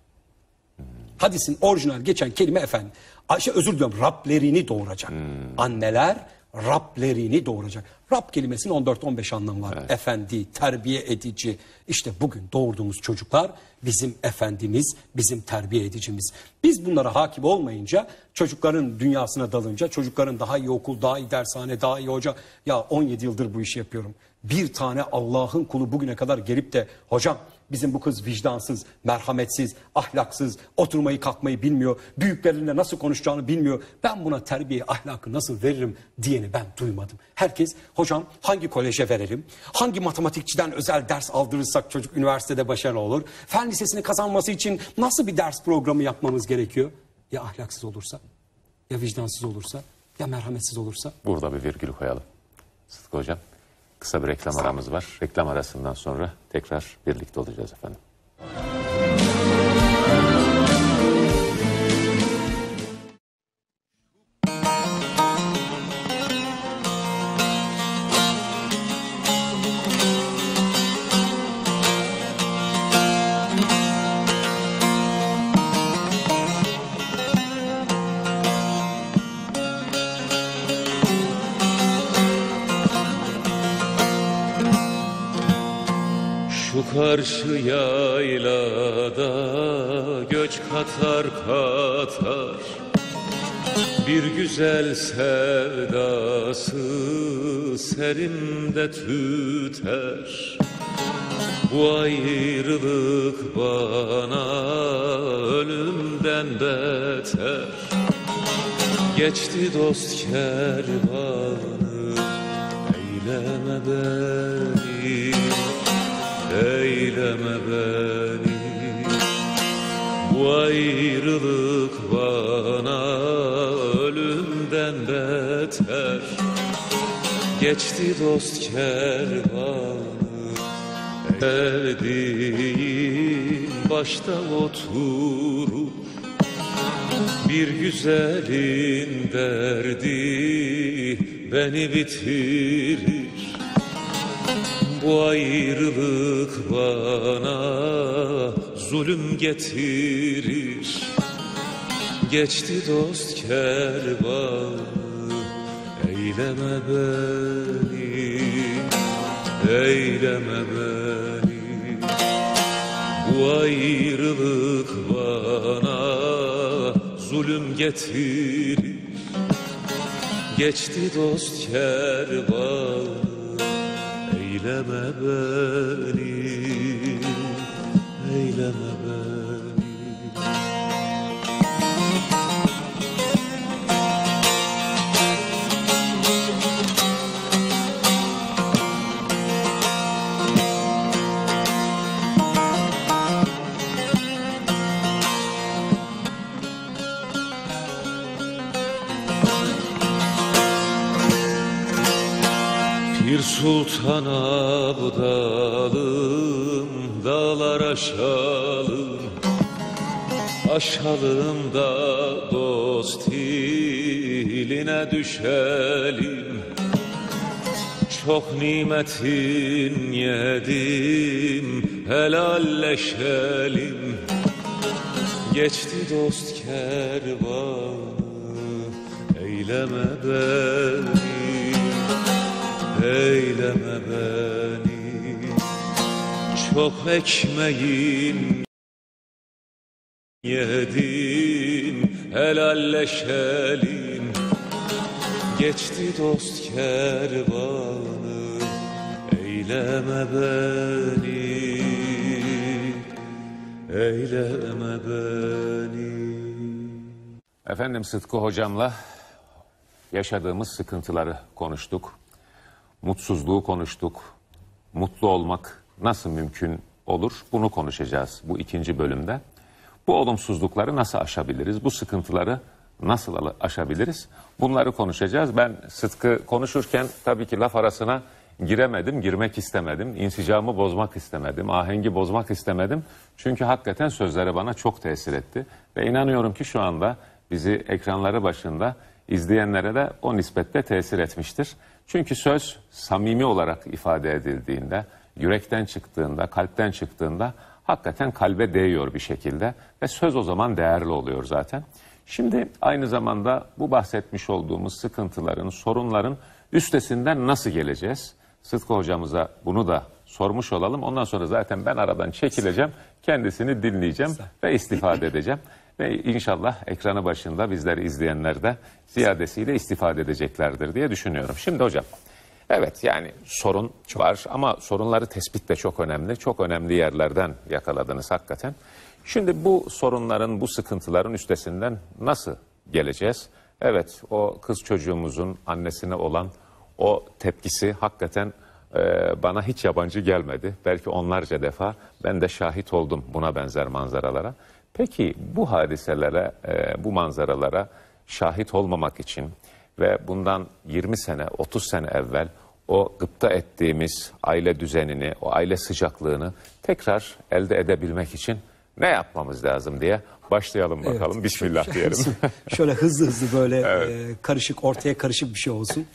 Hadisin orijinal geçen kelime efendi. Ayşe özür diliyorum Rablerini doğuracak. Anneler Rablerini doğuracak. Rab kelimesinin 14-15 anlamı var. Efendi, terbiye edici. İşte bugün doğurduğumuz çocuklar bizim efendimiz, bizim terbiye edicimiz. Biz bunlara hakim olmayınca çocukların dünyasına dalınca çocukların daha iyi okul, daha iyi dershane, daha iyi hoca. Ya 17 yıldır bu işi yapıyorum. Bir tane Allah'ın kulu bugüne kadar gelip de hocam bizim bu kız vicdansız, merhametsiz, ahlaksız, oturmayı kalkmayı bilmiyor, büyüklerinle nasıl konuşacağını bilmiyor. Ben buna terbiye, ahlakı nasıl veririm diyeni ben duymadım. Herkes hocam hangi koleje verelim, hangi matematikçiden özel ders aldırırsak çocuk üniversitede başarılı olur, fen lisesini kazanması için nasıl bir ders programı yapmamız gerekiyor? Ya ahlaksız olursa, ya vicdansız olursa, ya merhametsiz olursa? Burada bir virgül koyalım. Sıtkı Hocam kısa bir reklam aramız var. Reklam arasından sonra tekrar birlikte olacağız efendim. Karşı yaylada göç katar katar. Bir güzel sevdası serimde tüter. Bu ayrılık bana ölümden beter. Geçti dost kervanı Eyleme beni Eyleme beni Bu ayrılık bana ölümden beter. Geçti dost kervanı Sevdiğim başta oturup. Bir güzelin derdi beni bitirir Bu ayrılık bana zulüm getirir. Geçti dost kervanı Eyleme beni Eyleme beni. Bu ayrılık bana zulüm getirir. Geçti dost kervanı Eyleme beni Eyleme beni sultan abdalım dağlar aşalım. Aşalım da dost iline düşelim. Çok nimetin yedim helalleşelim. Geçti dost kervanı eyleme beni Eyleme beni. Çok ekmeğin yedim Helalleşelim. Geçti dost kervanı Eyleme beni. Eyleme beni. Efendim Sıtkı hocamla yaşadığımız sıkıntıları konuştuk. Mutsuzluğu konuştuk. Mutlu olmak nasıl mümkün olur? Bunu konuşacağız bu ikinci bölümde. Bu olumsuzlukları nasıl aşabiliriz? Bu sıkıntıları nasıl aşabiliriz? Bunları konuşacağız. Ben Sıtkı konuşurken tabii ki laf arasına giremedim, girmek istemedim. İnsicamı bozmak istemedim, ahengi bozmak istemedim. Çünkü hakikaten sözleri bana çok tesir etti. Ve inanıyorum ki şu anda bizi ekranları başında izleyenlere de o nispette tesir etmiştir. Çünkü söz samimi olarak ifade edildiğinde, yürekten çıktığında, kalpten çıktığında hakikaten kalbe değiyor bir şekilde ve söz o zaman değerli oluyor zaten. Şimdi aynı zamanda bu bahsetmiş olduğumuz sıkıntıların, sorunların üstesinden nasıl geleceğiz? Sıtkı hocamıza bunu da sormuş olalım. Ondan sonra zaten ben aradan çekileceğim, kendisini dinleyeceğim ve istifade edeceğim. Ve inşallah ekranı başında bizleri izleyenler de ziyadesiyle istifade edeceklerdir diye düşünüyorum. Şimdi hocam, evet yani sorun var ama sorunları tespit de çok önemli. Çok önemli yerlerden yakaladınız hakikaten. Şimdi bu sorunların, bu sıkıntıların üstesinden nasıl geleceğiz? Evet, o kız çocuğumuzun annesine olan o tepkisi hakikaten e, bana hiç yabancı gelmedi. Belki onlarca defa ben de şahit oldum buna benzer manzaralara. Peki bu hadiselere, e, bu manzaralara şahit olmamak için ve bundan 20 sene, 30 sene evvel o gıpta ettiğimiz aile düzenini, o aile sıcaklığını tekrar elde edebilmek için ne yapmamız lazım diye başlayalım bakalım. Evet. Bismillah diyelim. Şöyle hızlı hızlı böyle e, karışık ortaya karışık bir şey olsun.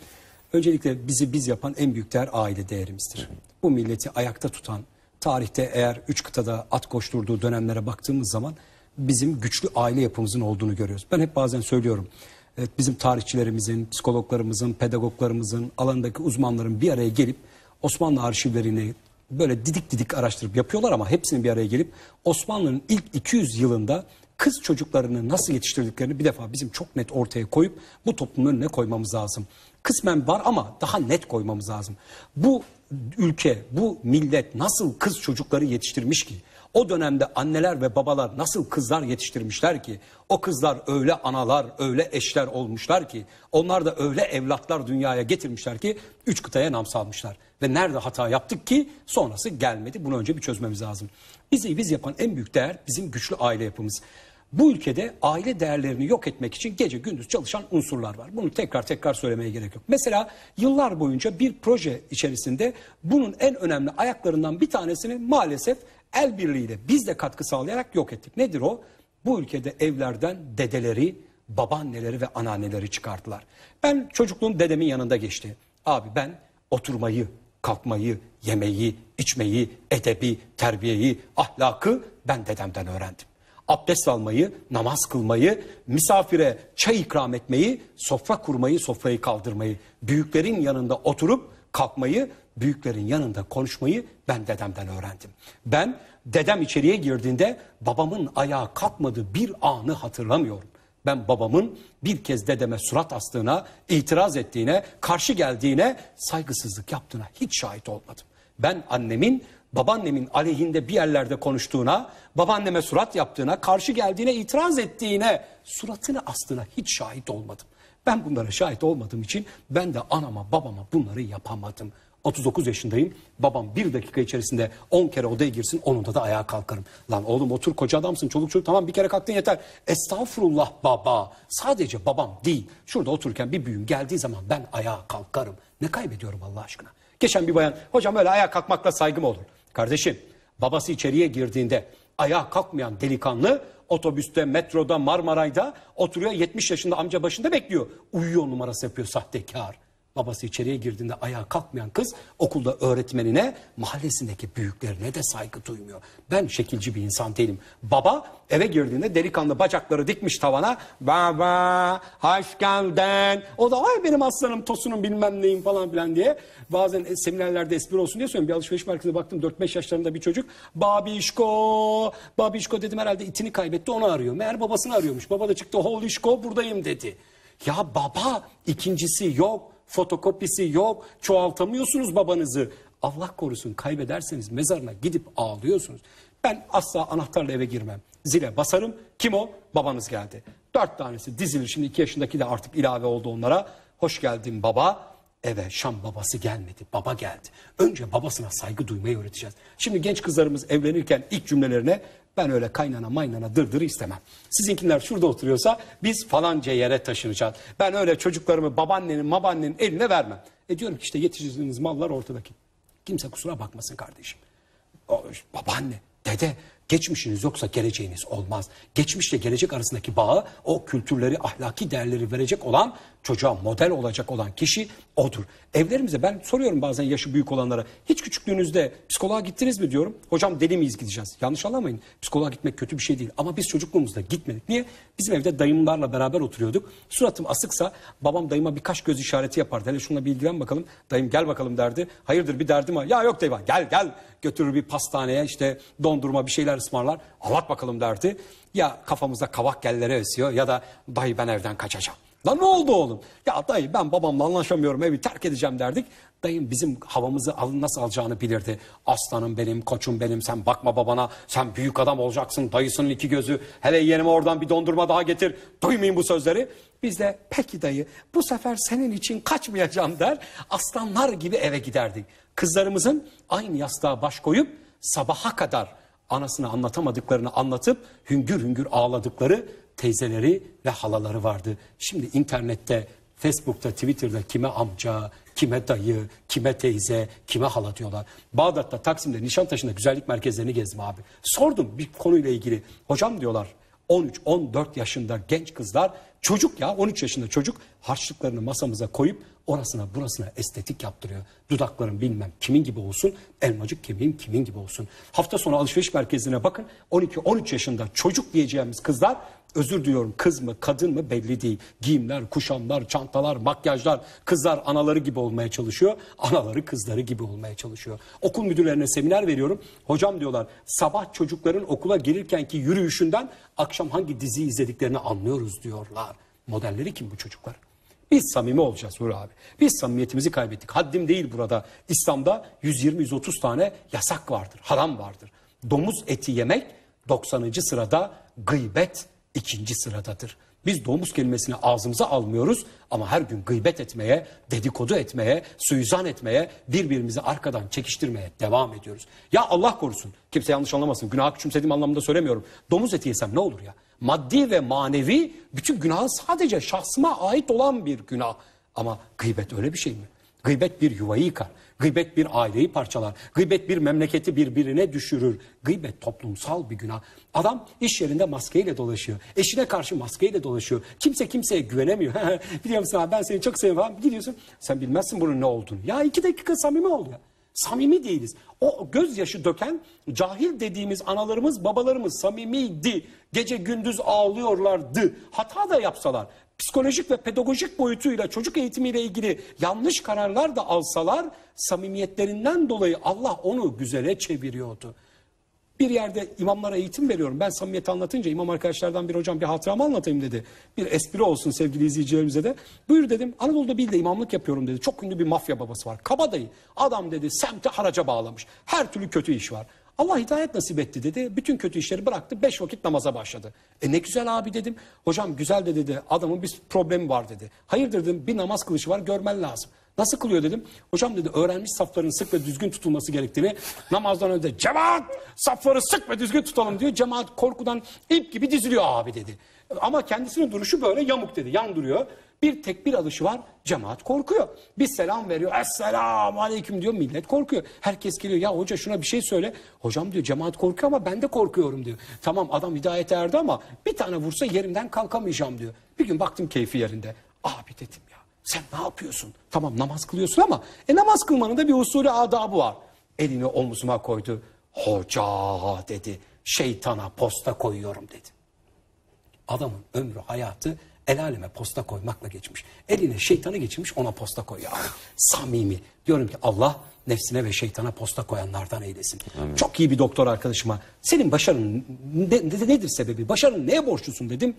Öncelikle bizi biz yapan en büyük değer aile değerimizdir. Bu milleti ayakta tutan, tarihte eğer üç kıtada at koşturduğu dönemlere baktığımız zaman bizim güçlü aile yapımızın olduğunu görüyoruz. Ben hep bazen söylüyorum. Evet, bizim tarihçilerimizin, psikologlarımızın, pedagoglarımızın, alandaki uzmanların bir araya gelip Osmanlı arşivlerini böyle didik didik araştırıp yapıyorlar ama hepsini bir araya gelip Osmanlı'nın ilk 200 yılında kız çocuklarını nasıl yetiştirdiklerini bir defa bizim çok net ortaya koyup bu toplumun önüne koymamız lazım. Kısmen var ama daha net koymamız lazım. Bu ülke, bu millet nasıl kız çocukları yetiştirmiş ki? O dönemde anneler ve babalar nasıl kızlar yetiştirmişler ki? O kızlar öyle analar, öyle eşler olmuşlar ki, onlar da öyle evlatlar dünyaya getirmişler ki üç kıtaya nam salmışlar. Ve nerede hata yaptık ki sonrası gelmedi. Bunu önce bir çözmemiz lazım. Bizi biz yapan en büyük değer bizim güçlü aile yapımız. Bu ülkede aile değerlerini yok etmek için gece gündüz çalışan unsurlar var. Bunu tekrar tekrar söylemeye gerek yok. Mesela yıllar boyunca bir proje içerisinde bunun en önemli ayaklarından bir tanesini maalesef el birliğiyle biz de katkı sağlayarak yok ettik. Nedir o? Bu ülkede evlerden dedeleri, babaanneleri ve anneanneleri çıkarttılar. Ben çocukluğum dedemin yanında geçti. Abi ben oturmayı, kalkmayı, yemeği, içmeyi, edebi, terbiyeyi, ahlakı ben dedemden öğrendim abdest almayı, namaz kılmayı, misafire çay ikram etmeyi, sofra kurmayı, sofrayı kaldırmayı, büyüklerin yanında oturup kalkmayı, büyüklerin yanında konuşmayı ben dedemden öğrendim. Ben dedem içeriye girdiğinde babamın ayağa kalkmadığı bir anı hatırlamıyorum. Ben babamın bir kez dedeme surat astığına, itiraz ettiğine, karşı geldiğine, saygısızlık yaptığına hiç şahit olmadım. Ben annemin babaannemin aleyhinde bir yerlerde konuştuğuna, babaanneme surat yaptığına, karşı geldiğine, itiraz ettiğine, suratını astığına hiç şahit olmadım. Ben bunlara şahit olmadığım için ben de anama babama bunları yapamadım. 39 yaşındayım. Babam bir dakika içerisinde 10 kere odaya girsin onunda da ayağa kalkarım. Lan oğlum otur koca adamsın çoluk çocuk tamam bir kere kalktın yeter. Estağfurullah baba. Sadece babam değil. Şurada otururken bir büyüğüm geldiği zaman ben ayağa kalkarım. Ne kaybediyorum Allah aşkına? Geçen bir bayan hocam öyle ayağa kalkmakla saygım olur. Kardeşim babası içeriye girdiğinde ayağa kalkmayan delikanlı otobüste, metroda, Marmaray'da oturuyor 70 yaşında amca başında bekliyor. Uyuyor numarası yapıyor sahtekar. Babası içeriye girdiğinde ayağa kalkmayan kız okulda öğretmenine, mahallesindeki büyüklerine de saygı duymuyor. Ben şekilci bir insan değilim. Baba eve girdiğinde delikanlı bacakları dikmiş tavana. Baba hoş geldin. O da ay benim aslanım tosunum bilmem neyim falan filan diye. Bazen e, seminerlerde espri olsun diye söylüyorum. Bir alışveriş merkezine baktım 4-5 yaşlarında bir çocuk. Babişko, babişko dedim herhalde itini kaybetti onu arıyor. Meğer babasını arıyormuş. Baba da çıktı holişko buradayım dedi. Ya baba ikincisi yok fotokopisi yok, çoğaltamıyorsunuz babanızı. Allah korusun kaybederseniz mezarına gidip ağlıyorsunuz. Ben asla anahtarla eve girmem. Zile basarım. Kim o? Babanız geldi. Dört tanesi dizilir. Şimdi iki yaşındaki de artık ilave oldu onlara. Hoş geldin baba. Eve Şam babası gelmedi, baba geldi. Önce babasına saygı duymayı öğreteceğiz. Şimdi genç kızlarımız evlenirken ilk cümlelerine ben öyle kaynana maynana dırdırı istemem. Sizinkiler şurada oturuyorsa biz falanca yere taşınacağız. Ben öyle çocuklarımı babaannenin babaannenin eline vermem. E diyorum ki işte yetiştirdiğiniz mallar ortadaki. Kimse kusura bakmasın kardeşim. O, babaanne, dede geçmişiniz yoksa geleceğiniz olmaz. Geçmişle gelecek arasındaki bağı o kültürleri, ahlaki değerleri verecek olan çocuğa model olacak olan kişi odur. Evlerimize ben soruyorum bazen yaşı büyük olanlara hiç küçüklüğünüzde psikoloğa gittiniz mi diyorum. Hocam deli miyiz gideceğiz. Yanlış anlamayın. Psikoloğa gitmek kötü bir şey değil ama biz çocukluğumuzda gitmedik. Niye? Bizim evde dayımlarla beraber oturuyorduk. Suratım asıksa babam dayıma birkaç göz işareti yapardı. Hele şununla bir ilgilen bakalım. Dayım gel bakalım derdi. Hayırdır bir derdim var. Ya yok dayı gel gel götürür bir pastaneye işte dondurma bir şeyler ısmarlar. Anlat bakalım derdi. Ya kafamızda kavak gellere esiyor ya da dayı ben evden kaçacağım. Lan ne oldu oğlum? Ya dayı ben babamla anlaşamıyorum evi terk edeceğim derdik. Dayım bizim havamızı nasıl alacağını bilirdi. Aslanım benim, koçum benim, sen bakma babana, sen büyük adam olacaksın, dayısının iki gözü. Hele yeğenime oradan bir dondurma daha getir, duymayın bu sözleri. Biz de peki dayı bu sefer senin için kaçmayacağım der. Aslanlar gibi eve giderdik. Kızlarımızın aynı yastığa baş koyup sabaha kadar anasına anlatamadıklarını anlatıp hüngür hüngür ağladıkları teyzeleri ve halaları vardı. Şimdi internette, Facebook'ta, Twitter'da kime amca, kime dayı, kime teyze, kime hala diyorlar. Bağdat'ta, Taksim'de, Nişantaşı'nda güzellik merkezlerini gezdim abi. Sordum bir konuyla ilgili. Hocam diyorlar 13-14 yaşında genç kızlar çocuk ya 13 yaşında çocuk harçlıklarını masamıza koyup orasına burasına estetik yaptırıyor. Dudakların bilmem kimin gibi olsun, elmacık kemiğim kimin gibi olsun. Hafta sonu alışveriş merkezine bakın 12-13 yaşında çocuk diyeceğimiz kızlar özür diliyorum kız mı kadın mı belli değil. Giyimler, kuşamlar, çantalar, makyajlar. Kızlar anaları gibi olmaya çalışıyor. Anaları kızları gibi olmaya çalışıyor. Okul müdürlerine seminer veriyorum. Hocam diyorlar sabah çocukların okula gelirkenki yürüyüşünden akşam hangi diziyi izlediklerini anlıyoruz diyorlar. Modelleri kim bu çocuklar? Biz samimi olacağız Hur abi. Biz samimiyetimizi kaybettik. Haddim değil burada. İslam'da 120-130 tane yasak vardır. Haram vardır. Domuz eti yemek 90. sırada gıybet ikinci sıradadır. Biz domuz kelimesini ağzımıza almıyoruz ama her gün gıybet etmeye, dedikodu etmeye, suizan etmeye, birbirimizi arkadan çekiştirmeye devam ediyoruz. Ya Allah korusun, kimse yanlış anlamasın, günah küçümsediğim anlamda söylemiyorum. Domuz eti yesem ne olur ya? Maddi ve manevi bütün günahı sadece şahsıma ait olan bir günah. Ama gıybet öyle bir şey mi? Gıybet bir yuvayı yıkar. Gıybet bir aileyi parçalar. Gıybet bir memleketi birbirine düşürür. Gıybet toplumsal bir günah. Adam iş yerinde maskeyle dolaşıyor. Eşine karşı maskeyle dolaşıyor. Kimse kimseye güvenemiyor. Biliyor musun abi ben seni çok seviyorum. Gidiyorsun sen bilmezsin bunun ne olduğunu. Ya iki dakika samimi ol ya. Samimi değiliz. O gözyaşı döken cahil dediğimiz analarımız babalarımız samimiydi. Gece gündüz ağlıyorlardı. Hata da yapsalar psikolojik ve pedagojik boyutuyla çocuk eğitimiyle ilgili yanlış kararlar da alsalar samimiyetlerinden dolayı Allah onu güzele çeviriyordu. Bir yerde imamlara eğitim veriyorum. Ben samimiyeti anlatınca imam arkadaşlardan bir hocam bir hatıramı anlatayım dedi. Bir espri olsun sevgili izleyicilerimize de. Buyur dedim Anadolu'da bir de imamlık yapıyorum dedi. Çok ünlü bir mafya babası var. Kabadayı. Adam dedi semti haraca bağlamış. Her türlü kötü iş var. Allah hidayet nasip etti dedi. Bütün kötü işleri bıraktı. Beş vakit namaza başladı. E ne güzel abi dedim. Hocam güzel de dedi. Adamın bir problemi var dedi. Hayırdır dedim. Bir namaz kılışı var görmen lazım. Nasıl kılıyor dedim. Hocam dedi öğrenmiş safların sık ve düzgün tutulması gerektiğini namazdan önce cemaat safları sık ve düzgün tutalım diyor. Cemaat korkudan ip gibi diziliyor abi dedi. Ama kendisinin duruşu böyle yamuk dedi. Yan duruyor. Bir tekbir alışı var. Cemaat korkuyor. Bir selam veriyor. Esselamu aleyküm diyor. Millet korkuyor. Herkes geliyor. Ya hoca şuna bir şey söyle. Hocam diyor cemaat korkuyor ama ben de korkuyorum diyor. Tamam adam hidayete erdi ama bir tane vursa yerimden kalkamayacağım diyor. Bir gün baktım keyfi yerinde. Abi dedim ya sen ne yapıyorsun? Tamam namaz kılıyorsun ama e, namaz kılmanın da bir usulü adabı var. Elini omzuma koydu. Hoca dedi. Şeytana posta koyuyorum dedi. Adamın ömrü hayatı el aleme posta koymakla geçmiş. Eline şeytanı geçirmiş ona posta koyuyor. Samimi. Diyorum ki Allah nefsine ve şeytana posta koyanlardan eylesin. Çok iyi bir doktor arkadaşıma senin başarın ne- ne- nedir sebebi? Başarın neye borçlusun dedim.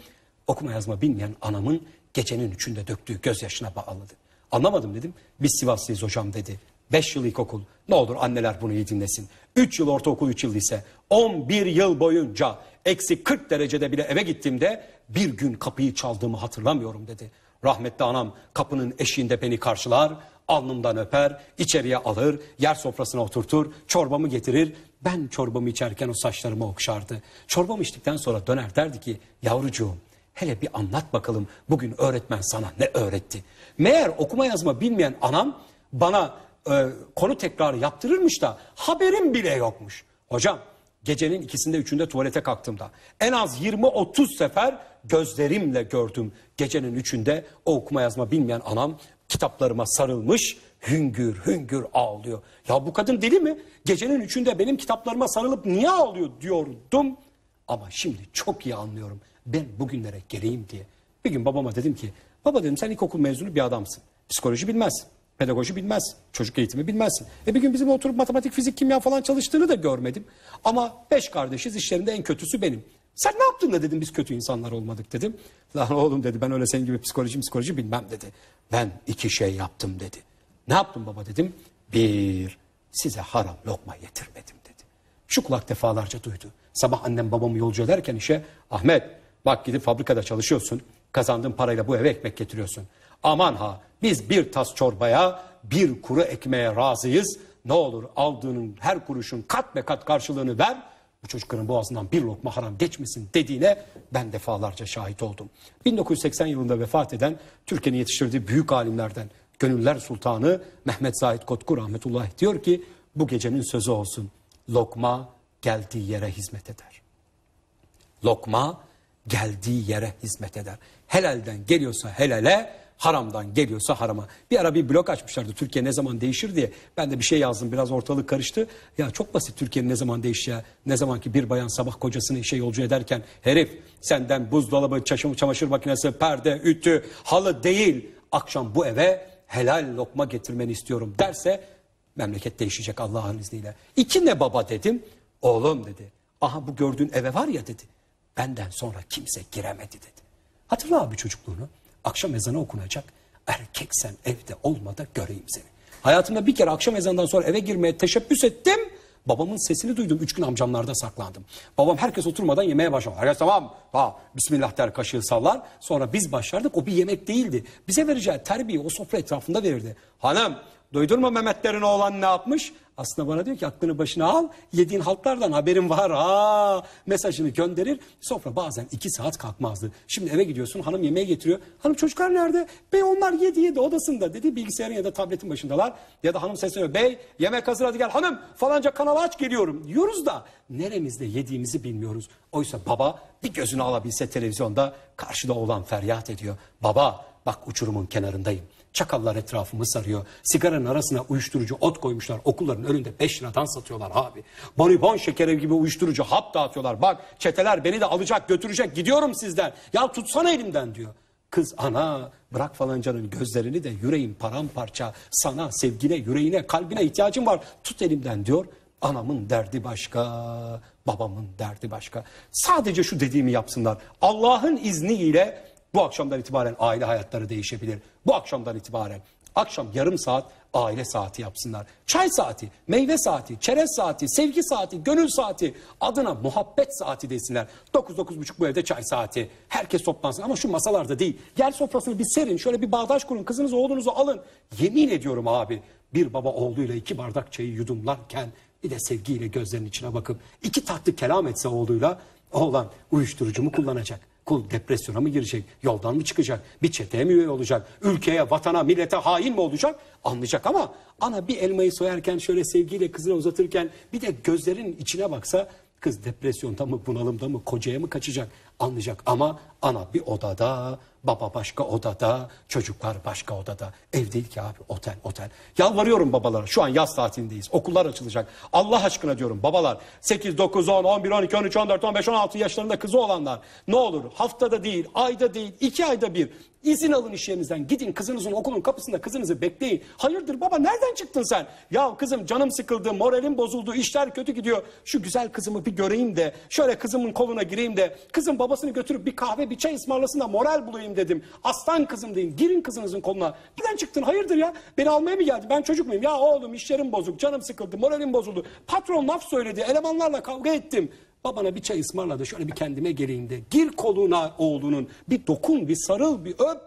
Okuma yazma bilmeyen anamın gecenin üçünde döktüğü gözyaşına bağladı. Anlamadım dedim. Biz Sivaslıyız hocam dedi. 5 yıl ilkokul. Ne olur anneler bunu iyi dinlesin. 3 yıl ortaokul, 3 yıl lise. 11 yıl boyunca eksi 40 derecede bile eve gittiğimde bir gün kapıyı çaldığımı hatırlamıyorum dedi. Rahmetli anam kapının eşiğinde beni karşılar, alnımdan öper, içeriye alır, yer sofrasına oturtur, çorbamı getirir. Ben çorbamı içerken o saçlarımı okşardı. Çorbamı içtikten sonra döner derdi ki yavrucuğum hele bir anlat bakalım bugün öğretmen sana ne öğretti. Meğer okuma yazma bilmeyen anam bana e, konu tekrarı yaptırırmış da haberim bile yokmuş. Hocam gecenin ikisinde üçünde tuvalete kalktığımda en az 20-30 sefer gözlerimle gördüm. Gecenin üçünde o okuma yazma bilmeyen anam kitaplarıma sarılmış hüngür hüngür ağlıyor. Ya bu kadın deli mi? Gecenin üçünde benim kitaplarıma sarılıp niye ağlıyor diyordum. Ama şimdi çok iyi anlıyorum. Ben bugünlere geleyim diye. Bir gün babama dedim ki baba dedim sen ilkokul mezunu bir adamsın. Psikoloji bilmezsin. Pedagoji bilmezsin. Çocuk eğitimi bilmezsin. E bir gün bizim oturup matematik, fizik, kimya falan çalıştığını da görmedim. Ama beş kardeşiz işlerinde en kötüsü benim. Sen ne yaptın da dedim biz kötü insanlar olmadık dedim. Lan oğlum dedi ben öyle senin gibi psikoloji psikoloji bilmem dedi. Ben iki şey yaptım dedi. Ne yaptım baba dedim. Bir, size haram lokma yetirmedim dedi. Şu kulak defalarca duydu. Sabah annem babamı yolcu ederken işe Ahmet bak gidip fabrikada çalışıyorsun. Kazandığın parayla bu eve ekmek getiriyorsun. Aman ha biz bir tas çorbaya bir kuru ekmeğe razıyız. Ne olur aldığının her kuruşun kat be kat karşılığını ver. Bu çocukların boğazından bir lokma haram geçmesin dediğine ben defalarca şahit oldum. 1980 yılında vefat eden Türkiye'nin yetiştirdiği büyük alimlerden Gönüller Sultanı Mehmet Zahid Kotku rahmetullah diyor ki bu gecenin sözü olsun. Lokma geldiği yere hizmet eder. Lokma geldiği yere hizmet eder. Helalden geliyorsa helale, Haramdan geliyorsa harama. Bir ara bir blog açmışlardı Türkiye ne zaman değişir diye. Ben de bir şey yazdım biraz ortalık karıştı. Ya çok basit Türkiye'nin ne zaman değişeceği. Ne zaman ki bir bayan sabah kocasını işe yolcu ederken herif senden buzdolabı, çamaşır makinesi, perde, ütü, halı değil. Akşam bu eve helal lokma getirmeni istiyorum derse memleket değişecek Allah'ın izniyle. İki ne baba dedim. Oğlum dedi. Aha bu gördüğün eve var ya dedi. Benden sonra kimse giremedi dedi. Hatırla abi çocukluğunu. Akşam ezanı okunacak. Erkek sen evde olma da göreyim seni. Hayatımda bir kere akşam ezanından sonra eve girmeye teşebbüs ettim. Babamın sesini duydum. Üç gün amcamlarda saklandım. Babam herkes oturmadan yemeye başladı. Herkes tamam. Ha, Bismillah der kaşığı sallar. Sonra biz başlardık. O bir yemek değildi. Bize vereceği terbiye o sofra etrafında verirdi. Hanım duydun mu Mehmetlerin oğlan ne yapmış? Aslında bana diyor ki aklını başına al. Yediğin halklardan haberin var. Ha, mesajını gönderir. Sofra bazen iki saat kalkmazdı. Şimdi eve gidiyorsun hanım yemeğe getiriyor. Hanım çocuklar nerede? Bey onlar yedi yedi odasında dedi. Bilgisayarın ya da tabletin başındalar. Ya da hanım sesleniyor. Bey yemek hazır hadi gel. Hanım falanca kanalı aç geliyorum. Diyoruz da neremizde yediğimizi bilmiyoruz. Oysa baba bir gözünü alabilse televizyonda karşıda oğlan feryat ediyor. Baba bak uçurumun kenarındayım. Çakallar etrafımı sarıyor. Sigaranın arasına uyuşturucu ot koymuşlar. Okulların önünde 5 liradan satıyorlar abi. Bonibon şekeri gibi uyuşturucu hap dağıtıyorlar. Bak çeteler beni de alacak götürecek gidiyorum sizden. Ya tutsana elimden diyor. Kız ana bırak falancanın gözlerini de yüreğim paramparça. Sana sevgine yüreğine kalbine ihtiyacım var. Tut elimden diyor. Anamın derdi başka, babamın derdi başka. Sadece şu dediğimi yapsınlar. Allah'ın izniyle bu akşamdan itibaren aile hayatları değişebilir. Bu akşamdan itibaren akşam yarım saat aile saati yapsınlar. Çay saati, meyve saati, çerez saati, sevgi saati, gönül saati adına muhabbet saati desinler. 9-9.30 bu evde çay saati. Herkes toplansın ama şu masalarda değil. Yer sofrasını bir serin, şöyle bir bağdaş kurun, kızınızı oğlunuzu alın. Yemin ediyorum abi bir baba oğluyla iki bardak çayı yudumlarken bir de sevgiyle gözlerinin içine bakıp iki tatlı kelam etse oğluyla oğlan uyuşturucu mu kullanacak? Kul depresyona mı girecek? Yoldan mı çıkacak? Bir çeteye mi üye olacak? Ülkeye, vatana, millete hain mi olacak? Anlayacak ama ana bir elmayı soyarken şöyle sevgiyle kızına uzatırken bir de gözlerin içine baksa kız depresyonda mı bunalımda mı kocaya mı kaçacak? Anlayacak ama ana bir odada, baba başka odada, çocuklar başka odada. Ev değil ki abi otel otel. Yalvarıyorum babalara şu an yaz tatilindeyiz. Okullar açılacak. Allah aşkına diyorum babalar 8, 9, 10, 11, 12, 13, 14, 15, 16 yaşlarında kızı olanlar ne olur haftada değil, ayda değil, iki ayda bir izin alın iş yerinizden. Gidin kızınızın okulun kapısında kızınızı bekleyin. Hayırdır baba nereden çıktın sen? Ya kızım canım sıkıldı, moralim bozuldu, işler kötü gidiyor. Şu güzel kızımı bir göreyim de, şöyle kızımın koluna gireyim de, kızım babasını götürüp bir kahve, bir çay ısmarlasın da moral bulayım dedim. Aslan kızım deyin, girin kızınızın koluna. Nereden çıktın? Hayırdır ya? Beni almaya mı geldin? Ben çocuk muyum? Ya oğlum işlerim bozuk, canım sıkıldı, moralim bozuldu. Patron laf söyledi, elemanlarla kavga ettim. Babana bir çay ısmarladı şöyle bir kendime geleyim de. Gir koluna oğlunun bir dokun bir sarıl bir öp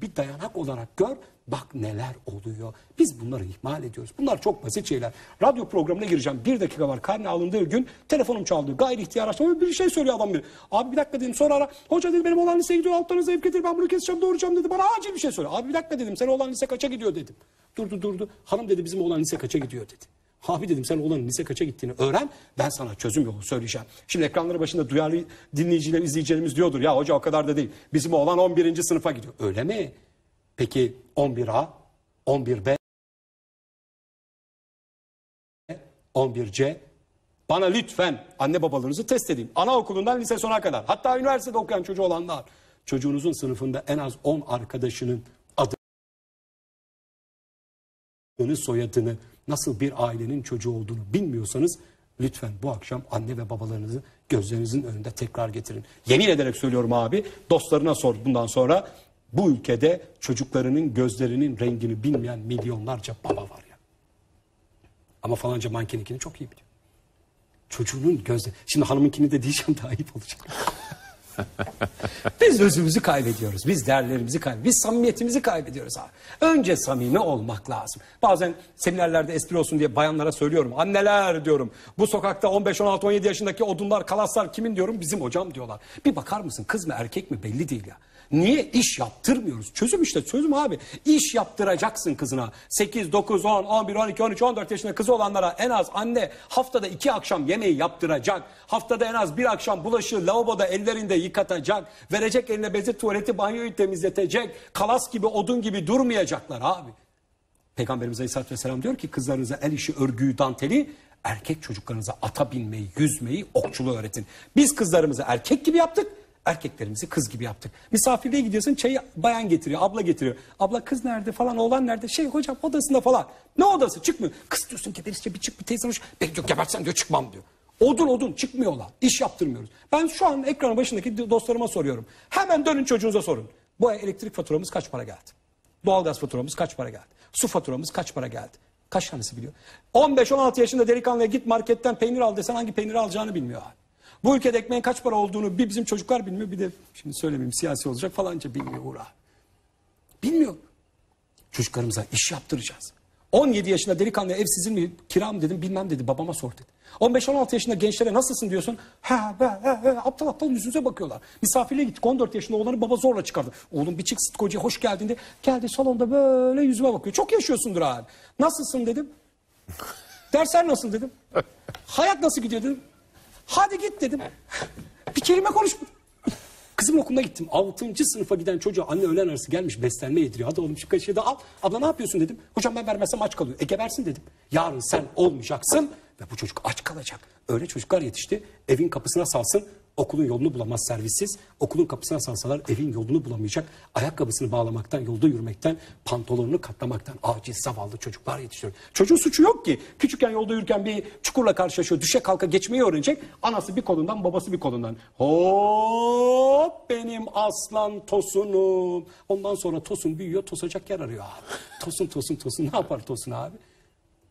bir dayanak olarak gör. Bak neler oluyor. Biz bunları ihmal ediyoruz. Bunlar çok basit şeyler. Radyo programına gireceğim. Bir dakika var. Karne alındığı gün telefonum çaldı. Gayri ihtiyar açtım. Bir şey söylüyor adam biri. Abi bir dakika dedim. Sonra ara. Hoca dedi benim oğlan liseye gidiyor. Altlarına zevk getir. Ben bunu keseceğim doğuracağım dedi. Bana acil bir şey söyle. Abi bir dakika dedim. Sen oğlan lise kaça gidiyor dedim. Durdu durdu. Hanım dedi bizim oğlan lise kaça gidiyor dedi. Abi dedim sen oğlanın lise kaça gittiğini öğren. Ben sana çözüm yolu söyleyeceğim. Şimdi ekranları başında duyarlı dinleyiciler, izleyicilerimiz diyordur. Ya hoca o kadar da değil. Bizim oğlan 11. sınıfa gidiyor. Öyle mi? Peki 11A, 11B, 11C. Bana lütfen anne babalarınızı test edin. Anaokulundan lise sona kadar. Hatta üniversitede okuyan çocuğu olanlar. Çocuğunuzun sınıfında en az 10 arkadaşının adını, soyadını, nasıl bir ailenin çocuğu olduğunu bilmiyorsanız lütfen bu akşam anne ve babalarınızı gözlerinizin önünde tekrar getirin. Yemin ederek söylüyorum abi dostlarına sor bundan sonra bu ülkede çocuklarının gözlerinin rengini bilmeyen milyonlarca baba var ya. Ama falanca mankeninkini çok iyi biliyor. Çocuğunun gözleri... Şimdi hanımınkini de diyeceğim daha ayıp olacak. Biz özümüzü kaybediyoruz. Biz değerlerimizi kaybediyoruz. Biz samimiyetimizi kaybediyoruz abi. Önce samimi olmak lazım. Bazen seminerlerde espri olsun diye bayanlara söylüyorum. Anneler diyorum. Bu sokakta 15, 16, 17 yaşındaki odunlar, kalaslar kimin diyorum? Bizim hocam diyorlar. Bir bakar mısın kız mı erkek mi belli değil ya. Niye iş yaptırmıyoruz? Çözüm işte çözüm abi. İş yaptıracaksın kızına. 8, 9, 10, 11, 12, 13, 14 yaşında kızı olanlara en az anne haftada iki akşam yemeği yaptıracak. Haftada en az bir akşam bulaşığı lavaboda ellerinde yıkatacak. Verecek eline bezi tuvaleti banyoyu temizletecek. Kalas gibi odun gibi durmayacaklar abi. Peygamberimiz Aleyhisselatü Vesselam diyor ki kızlarınıza el işi örgüyü danteli erkek çocuklarınıza ata binmeyi, yüzmeyi, okçuluğu öğretin. Biz kızlarımızı erkek gibi yaptık. Erkeklerimizi kız gibi yaptık. Misafirliğe gidiyorsun çayı bayan getiriyor, abla getiriyor. Abla kız nerede falan, oğlan nerede? Şey hocam odasında falan. Ne odası? Çıkmıyor. Kız diyorsun işte bir çık bir teyze hoş. Ben diyor gebersen diyor çıkmam diyor. Odun odun çıkmıyorlar. İş yaptırmıyoruz. Ben şu an ekranın başındaki dostlarıma soruyorum. Hemen dönün çocuğunuza sorun. Bu elektrik faturamız kaç para geldi? Doğalgaz faturamız kaç para geldi? Su faturamız kaç para geldi? Kaç tanesi biliyor? 15-16 yaşında delikanlıya git marketten peynir al desen hangi peyniri alacağını bilmiyor. Bu ülkede ekmeğin kaç para olduğunu bir bizim çocuklar bilmiyor bir de şimdi söylemeyeyim siyasi olacak falanca bilmiyor Uğur abi. Bilmiyor. Çocuklarımıza iş yaptıracağız. 17 yaşında delikanlı ev sizin mi kira mı dedim bilmem dedi babama sor dedi. 15-16 yaşında gençlere nasılsın diyorsun. Ha, ha, ha, ha, aptal aptal yüzünüze bakıyorlar. Misafirliğe gittik 14 yaşında oğlanı baba zorla çıkardı. Oğlum bir çık kocaya hoş geldin de geldi salonda böyle yüzüme bakıyor. Çok yaşıyorsundur abi. Nasılsın dedim. Dersler nasıl dedim. Hayat nasıl gidiyor dedim. Hadi git dedim. Bir kelime konuşmadım. Kızımın okuluna gittim. 6. sınıfa giden çocuğa anne öğlen arası gelmiş beslenme yediriyor. Hadi oğlum şu kaşığı da al. Abla ne yapıyorsun dedim. Hocam ben vermezsem aç kalıyor. E gebersin dedim. Yarın sen olmayacaksın ve bu çocuk aç kalacak. Öyle çocuklar yetişti. Evin kapısına salsın. Okulun yolunu bulamaz servissiz. Okulun kapısına salsalar evin yolunu bulamayacak. Ayakkabısını bağlamaktan, yolda yürümekten, pantolonunu katlamaktan aciz zavallı çocuklar yetişiyor. Çocuğun suçu yok ki. Küçükken yolda yürürken bir çukurla karşılaşıyor. Düşe kalka geçmeyi öğrenecek. Anası bir kolundan, babası bir kolundan. Hop benim aslan tosunum. Ondan sonra tosun büyüyor, tosacak yer arıyor abi. Tosun tosun tosun ne yapar tosun abi?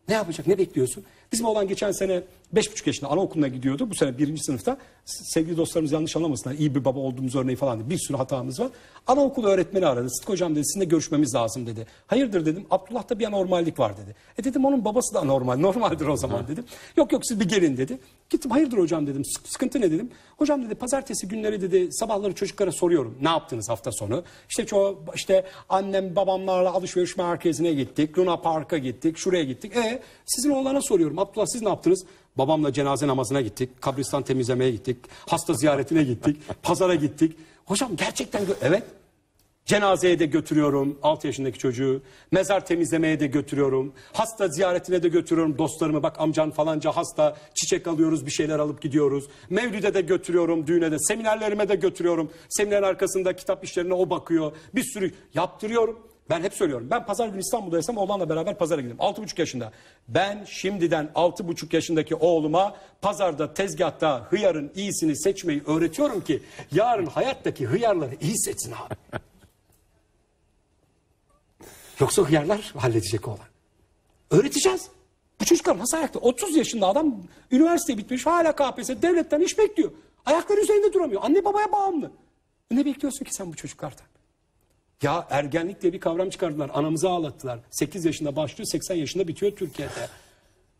Ne yapacak? Ne bekliyorsun? Bizim oğlan geçen sene beş buçuk yaşında anaokuluna gidiyordu. Bu sene birinci sınıfta. Sevgili dostlarımız yanlış anlamasınlar. İyi bir baba olduğumuz örneği falan. Bir sürü hatamız var. Anaokulu öğretmeni aradı. Sıtkı hocam dedi sizinle görüşmemiz lazım dedi. Hayırdır dedim. Abdullah'ta bir anormallik var dedi. E dedim onun babası da anormal. Normaldir o zaman dedim. Yok yok siz bir gelin dedi. Gittim hayırdır hocam dedim. "Sık- Sıkıntı ne dedim. Hocam dedi pazartesi günleri dedi sabahları çocuklara soruyorum. Ne yaptınız hafta sonu? İşte çoğu işte annem babamlarla alışveriş merkezine gittik. Luna Park'a gittik. Şuraya gittik. E sizin oğlana soruyorum. Abdullah siz ne yaptınız? Babamla cenaze namazına gittik. Kabristan temizlemeye gittik. Hasta ziyaretine gittik. Pazara gittik. Hocam gerçekten evet. Cenazeye de götürüyorum 6 yaşındaki çocuğu. Mezar temizlemeye de götürüyorum. Hasta ziyaretine de götürüyorum dostlarımı. Bak amcan falanca hasta. Çiçek alıyoruz bir şeyler alıp gidiyoruz. Mevlüde de götürüyorum düğüne de. Seminerlerime de götürüyorum. Seminer arkasında kitap işlerine o bakıyor. Bir sürü yaptırıyorum. Ben hep söylüyorum. Ben pazar günü İstanbul'daysam oğlanla beraber pazara gidelim. 6,5 yaşında. Ben şimdiden 6,5 yaşındaki oğluma pazarda tezgahta hıyarın iyisini seçmeyi öğretiyorum ki yarın hayattaki hıyarları iyi seçsin abi. Yoksa hıyarlar halledecek olan. Öğreteceğiz. Bu çocuklar nasıl ayakta? 30 yaşında adam üniversite bitmiş hala KPSS devletten iş bekliyor. Ayakları üzerinde duramıyor. Anne babaya bağımlı. Ne bekliyorsun ki sen bu çocuklardan? Ya ergenlik diye bir kavram çıkardılar. Anamızı ağlattılar. 8 yaşında başlıyor 80 yaşında bitiyor Türkiye'de.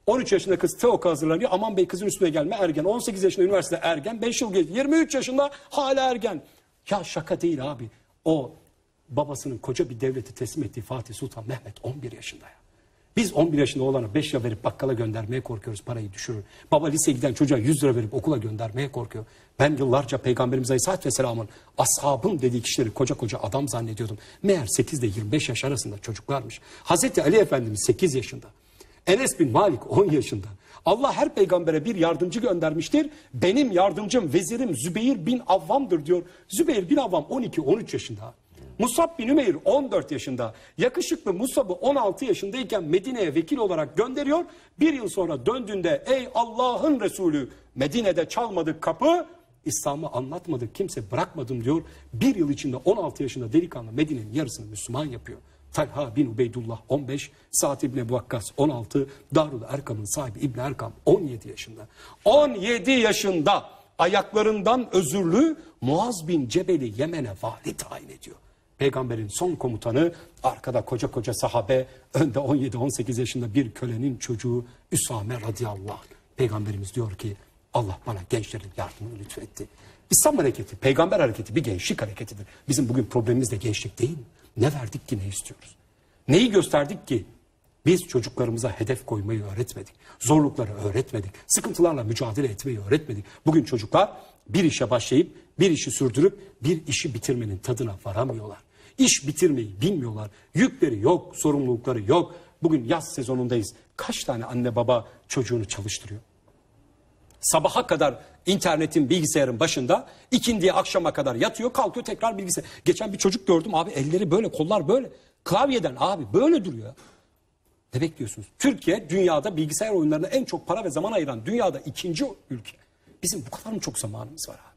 13 yaşında kız TEOK'a hazırlanıyor. Aman bey kızın üstüne gelme ergen. 18 yaşında üniversite ergen. 5 yıl geçti. 23 yaşında hala ergen. Ya şaka değil abi. O babasının koca bir devleti teslim ettiği Fatih Sultan Mehmet 11 yaşında ya. Biz 11 yaşında olanı 5 lira verip bakkala göndermeye korkuyoruz parayı düşürür. Baba liseye giden çocuğa 100 lira verip okula göndermeye korkuyor. Ben yıllarca Peygamberimiz Aleyhisselatü Vesselam'ın ashabım dediği kişileri koca koca adam zannediyordum. Meğer 8 ile 25 yaş arasında çocuklarmış. Hazreti Ali Efendimiz 8 yaşında. Enes bin Malik 10 yaşında. Allah her peygambere bir yardımcı göndermiştir. Benim yardımcım vezirim Zübeyir bin Avvam'dır diyor. Zübeyir bin Avvam 12-13 yaşında. Musab bin Ümeyr 14 yaşında. Yakışıklı Musab'ı 16 yaşındayken Medine'ye vekil olarak gönderiyor. Bir yıl sonra döndüğünde ey Allah'ın Resulü Medine'de çalmadık kapı İslam'ı anlatmadık kimse bırakmadım diyor. Bir yıl içinde 16 yaşında delikanlı Medine'nin yarısını Müslüman yapıyor. Talha bin Ubeydullah 15, Sa'd ibn Ebu Vakkas 16, Darul Erkam'ın sahibi İbn Erkam 17 yaşında. 17 yaşında ayaklarından özürlü Muaz bin Cebel'i Yemen'e vali tayin ediyor. Peygamberin son komutanı arkada koca koca sahabe önde 17-18 yaşında bir kölenin çocuğu Üsame radıyallahu anh. Peygamberimiz diyor ki Allah bana gençlerin yardımını lütfetti. İslam hareketi, peygamber hareketi bir gençlik hareketidir. Bizim bugün problemimiz de gençlik değil? Ne verdik ki ne istiyoruz? Neyi gösterdik ki? Biz çocuklarımıza hedef koymayı öğretmedik. Zorlukları öğretmedik. Sıkıntılarla mücadele etmeyi öğretmedik. Bugün çocuklar bir işe başlayıp bir işi sürdürüp bir işi bitirmenin tadına varamıyorlar. İş bitirmeyi bilmiyorlar. Yükleri yok, sorumlulukları yok. Bugün yaz sezonundayız. Kaç tane anne baba çocuğunu çalıştırıyor? Sabaha kadar internetin bilgisayarın başında ikindiye akşama kadar yatıyor kalkıyor tekrar bilgisayar. Geçen bir çocuk gördüm abi elleri böyle kollar böyle klavyeden abi böyle duruyor. Ne bekliyorsunuz? Türkiye dünyada bilgisayar oyunlarına en çok para ve zaman ayıran dünyada ikinci ülke. Bizim bu kadar mı çok zamanımız var abi?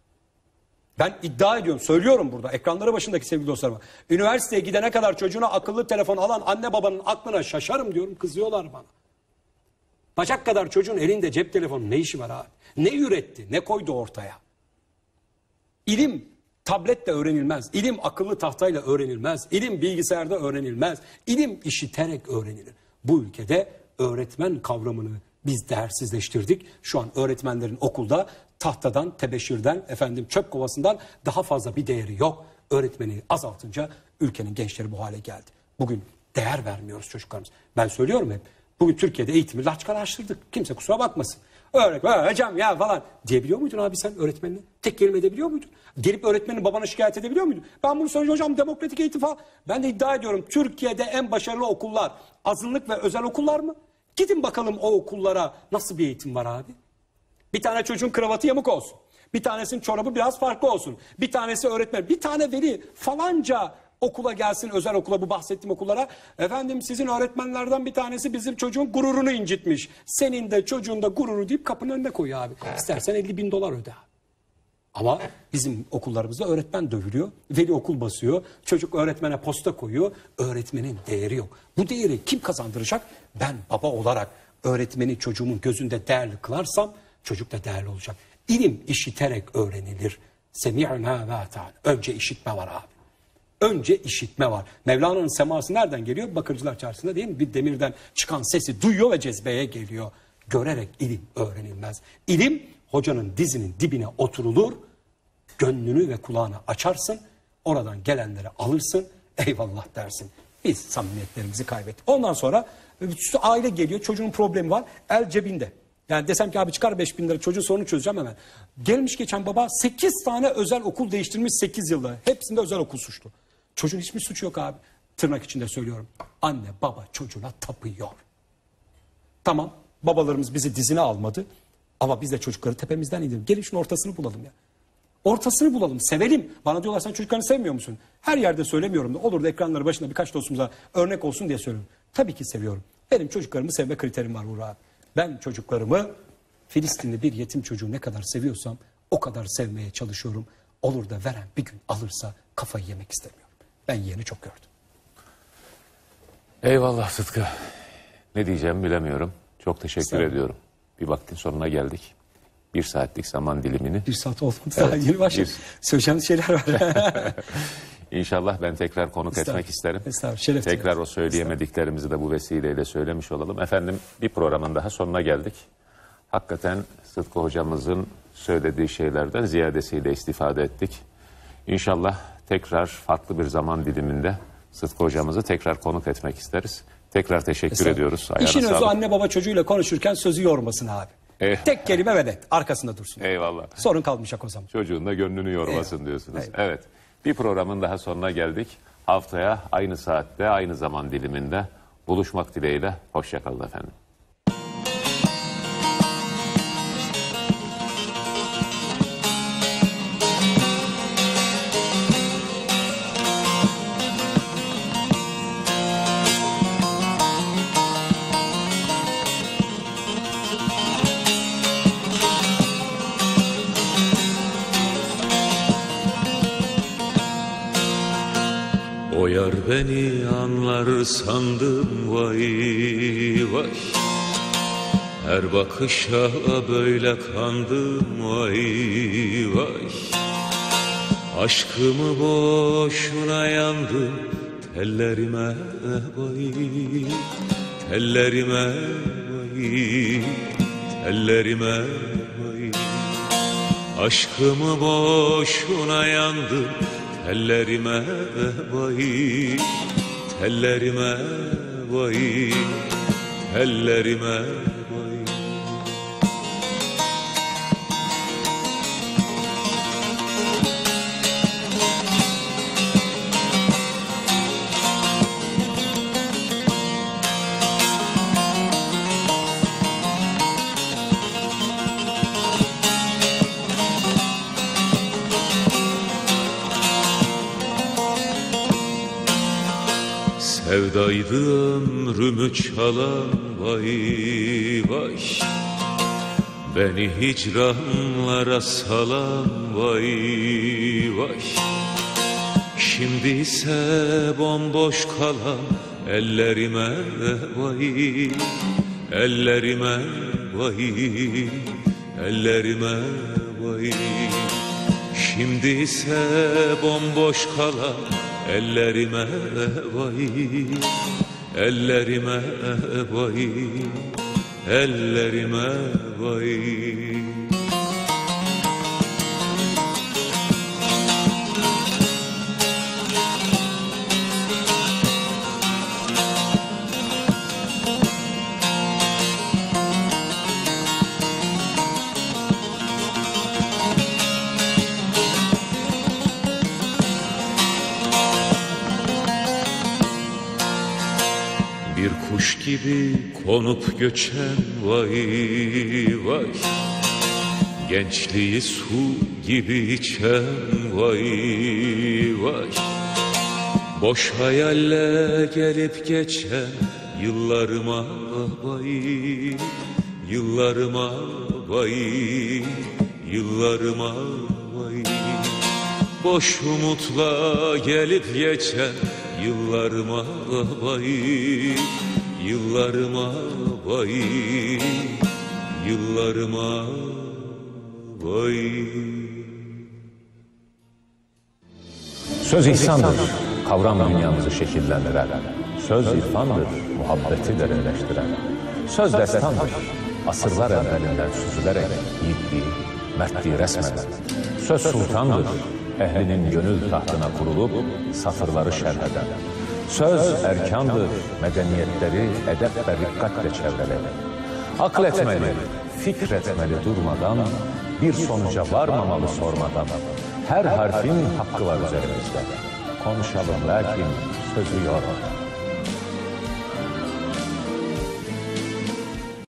Ben iddia ediyorum, söylüyorum burada ekranları başındaki sevgili dostlarıma. Üniversiteye gidene kadar çocuğuna akıllı telefon alan anne babanın aklına şaşarım diyorum, kızıyorlar bana. Bacak kadar çocuğun elinde cep telefonu ne işi var abi? Ne üretti, ne koydu ortaya? İlim tabletle öğrenilmez. İlim akıllı tahtayla öğrenilmez. İlim bilgisayarda öğrenilmez. İlim işiterek öğrenilir. Bu ülkede öğretmen kavramını biz değersizleştirdik. Şu an öğretmenlerin okulda tahtadan, tebeşirden, efendim çöp kovasından daha fazla bir değeri yok. Öğretmeni azaltınca ülkenin gençleri bu hale geldi. Bugün değer vermiyoruz çocuklarımız. Ben söylüyorum hep. Bugün Türkiye'de eğitimi laçkalaştırdık. Kimse kusura bakmasın. Öğretmen, hocam ya falan diyebiliyor muydun abi sen öğretmenine? Tek kelime edebiliyor muydun? Gelip öğretmenin babana şikayet edebiliyor muydun? Ben bunu söyleyince hocam demokratik eğitim falan. Ben de iddia ediyorum Türkiye'de en başarılı okullar azınlık ve özel okullar mı? Gidin bakalım o okullara nasıl bir eğitim var abi? Bir tane çocuğun kravatı yamuk olsun. Bir tanesinin çorabı biraz farklı olsun. Bir tanesi öğretmen. Bir tane veli falanca okula gelsin özel okula bu bahsettiğim okullara. Efendim sizin öğretmenlerden bir tanesi bizim çocuğun gururunu incitmiş. Senin de çocuğun da gururu deyip kapının önüne koyuyor abi. İstersen 50 bin dolar öde. Ama bizim okullarımızda öğretmen dövülüyor. Veli okul basıyor. Çocuk öğretmene posta koyuyor. Öğretmenin değeri yok. Bu değeri kim kazandıracak? Ben baba olarak öğretmeni çocuğumun gözünde değerli kılarsam çocuk da değerli olacak. İlim işiterek öğrenilir. Semi'na ve ata'an. Önce işitme var abi. Önce işitme var. Mevlana'nın seması nereden geliyor? Bakırcılar çarşısında değil mi? Bir demirden çıkan sesi duyuyor ve cezbeye geliyor. Görerek ilim öğrenilmez. İlim hocanın dizinin dibine oturulur. Gönlünü ve kulağını açarsın. Oradan gelenleri alırsın. Eyvallah dersin. Biz samimiyetlerimizi kaybettik. Ondan sonra işte aile geliyor. Çocuğun problemi var. El cebinde. Yani desem ki abi çıkar 5 bin lira çocuğun sorunu çözeceğim hemen. Gelmiş geçen baba 8 tane özel okul değiştirmiş 8 yılda. Hepsinde özel okul suçlu. Çocuğun hiçbir suçu yok abi. Tırnak içinde söylüyorum. Anne baba çocuğuna tapıyor. Tamam babalarımız bizi dizine almadı. Ama biz de çocukları tepemizden indirelim. Gelin şunun ortasını bulalım ya. Ortasını bulalım, sevelim. Bana diyorlar sen çocuklarını sevmiyor musun? Her yerde söylemiyorum da olur da ekranları başında birkaç dostumuza örnek olsun diye söylüyorum. Tabii ki seviyorum. Benim çocuklarımı sevme kriterim var Uğur abi. Ben çocuklarımı Filistinli bir yetim çocuğu ne kadar seviyorsam o kadar sevmeye çalışıyorum. Olur da veren bir gün alırsa kafayı yemek istemiyorum. Ben yeğeni çok gördüm. Eyvallah Sıtkı. Ne diyeceğimi bilemiyorum. Çok teşekkür ol. ediyorum. Bir vaktin sonuna geldik. Bir saatlik zaman dilimini. Bir saat olmadı daha yeni başladı. bir- Söyleyeceğimiz şeyler var. İnşallah ben tekrar konuk etmek isterim. Estağfurullah, şeref Tekrar o söyleyemediklerimizi de bu vesileyle söylemiş olalım. Efendim bir programın daha sonuna geldik. Hakikaten Sıtkı hocamızın söylediği şeylerden ziyadesiyle istifade ettik. İnşallah tekrar farklı bir zaman diliminde Sıtkı hocamızı tekrar konuk etmek isteriz. Tekrar teşekkür ediyoruz. Ayağına İşin özü sağlık. anne baba çocuğuyla konuşurken sözü yormasın abi. Eh. Tek kelime ve net. Arkasında dursun. Eyvallah. Sorun kalmayacak o zaman. Çocuğun da gönlünü yormasın Eyvallah. diyorsunuz. Eyvallah. Evet. Bir programın daha sonuna geldik. Haftaya aynı saatte, aynı zaman diliminde buluşmak dileğiyle. Hoşçakalın efendim. Beni anlar sandım vay vay. Her bakışa böyle kandım vay vay. Aşkımı boşuna yandım tellerime vay. Tellerime vay Tellerime vay. Aşkımı boşuna yandı tellerime vay Tellerime vay Tellerime Sevdaydı ömrümü çalan vay vay. Beni hicranlara salan vay vay. Şimdi ise bomboş kalan ellerime vay. Ellerime vay Ellerime vay. Şimdi ise bomboş kalan ellerime vay Ellerime vay Ellerime vay gibi konup göçen vay vay Gençliği su gibi içen vay vay. Boş hayalle gelip geçen yıllarıma vay Yıllarıma vay Yıllarıma vay. Boş umutla gelip geçen yıllarıma vay Yıllarıma vay Yıllarıma vay Söz ihsandır, kavram dünyamızı şekillendiren. Söz irfandır, muhabbeti derinleştiren. Söz destandır, asırlar evvelinden süzülerek yiğitliği, mertliği resmeden. Söz sultandır, ehlinin gönül tahtına kurulup satırları şerh eden. Söz erkandır, medeniyetleri edep ve dikkatle çevreleyen. Akletmeli, fikretmeli durmadan, bir sonuca varmamalı sormadan. Her harfin hakkı var üzerimizde. Konuşalım lakin sözü yormadan.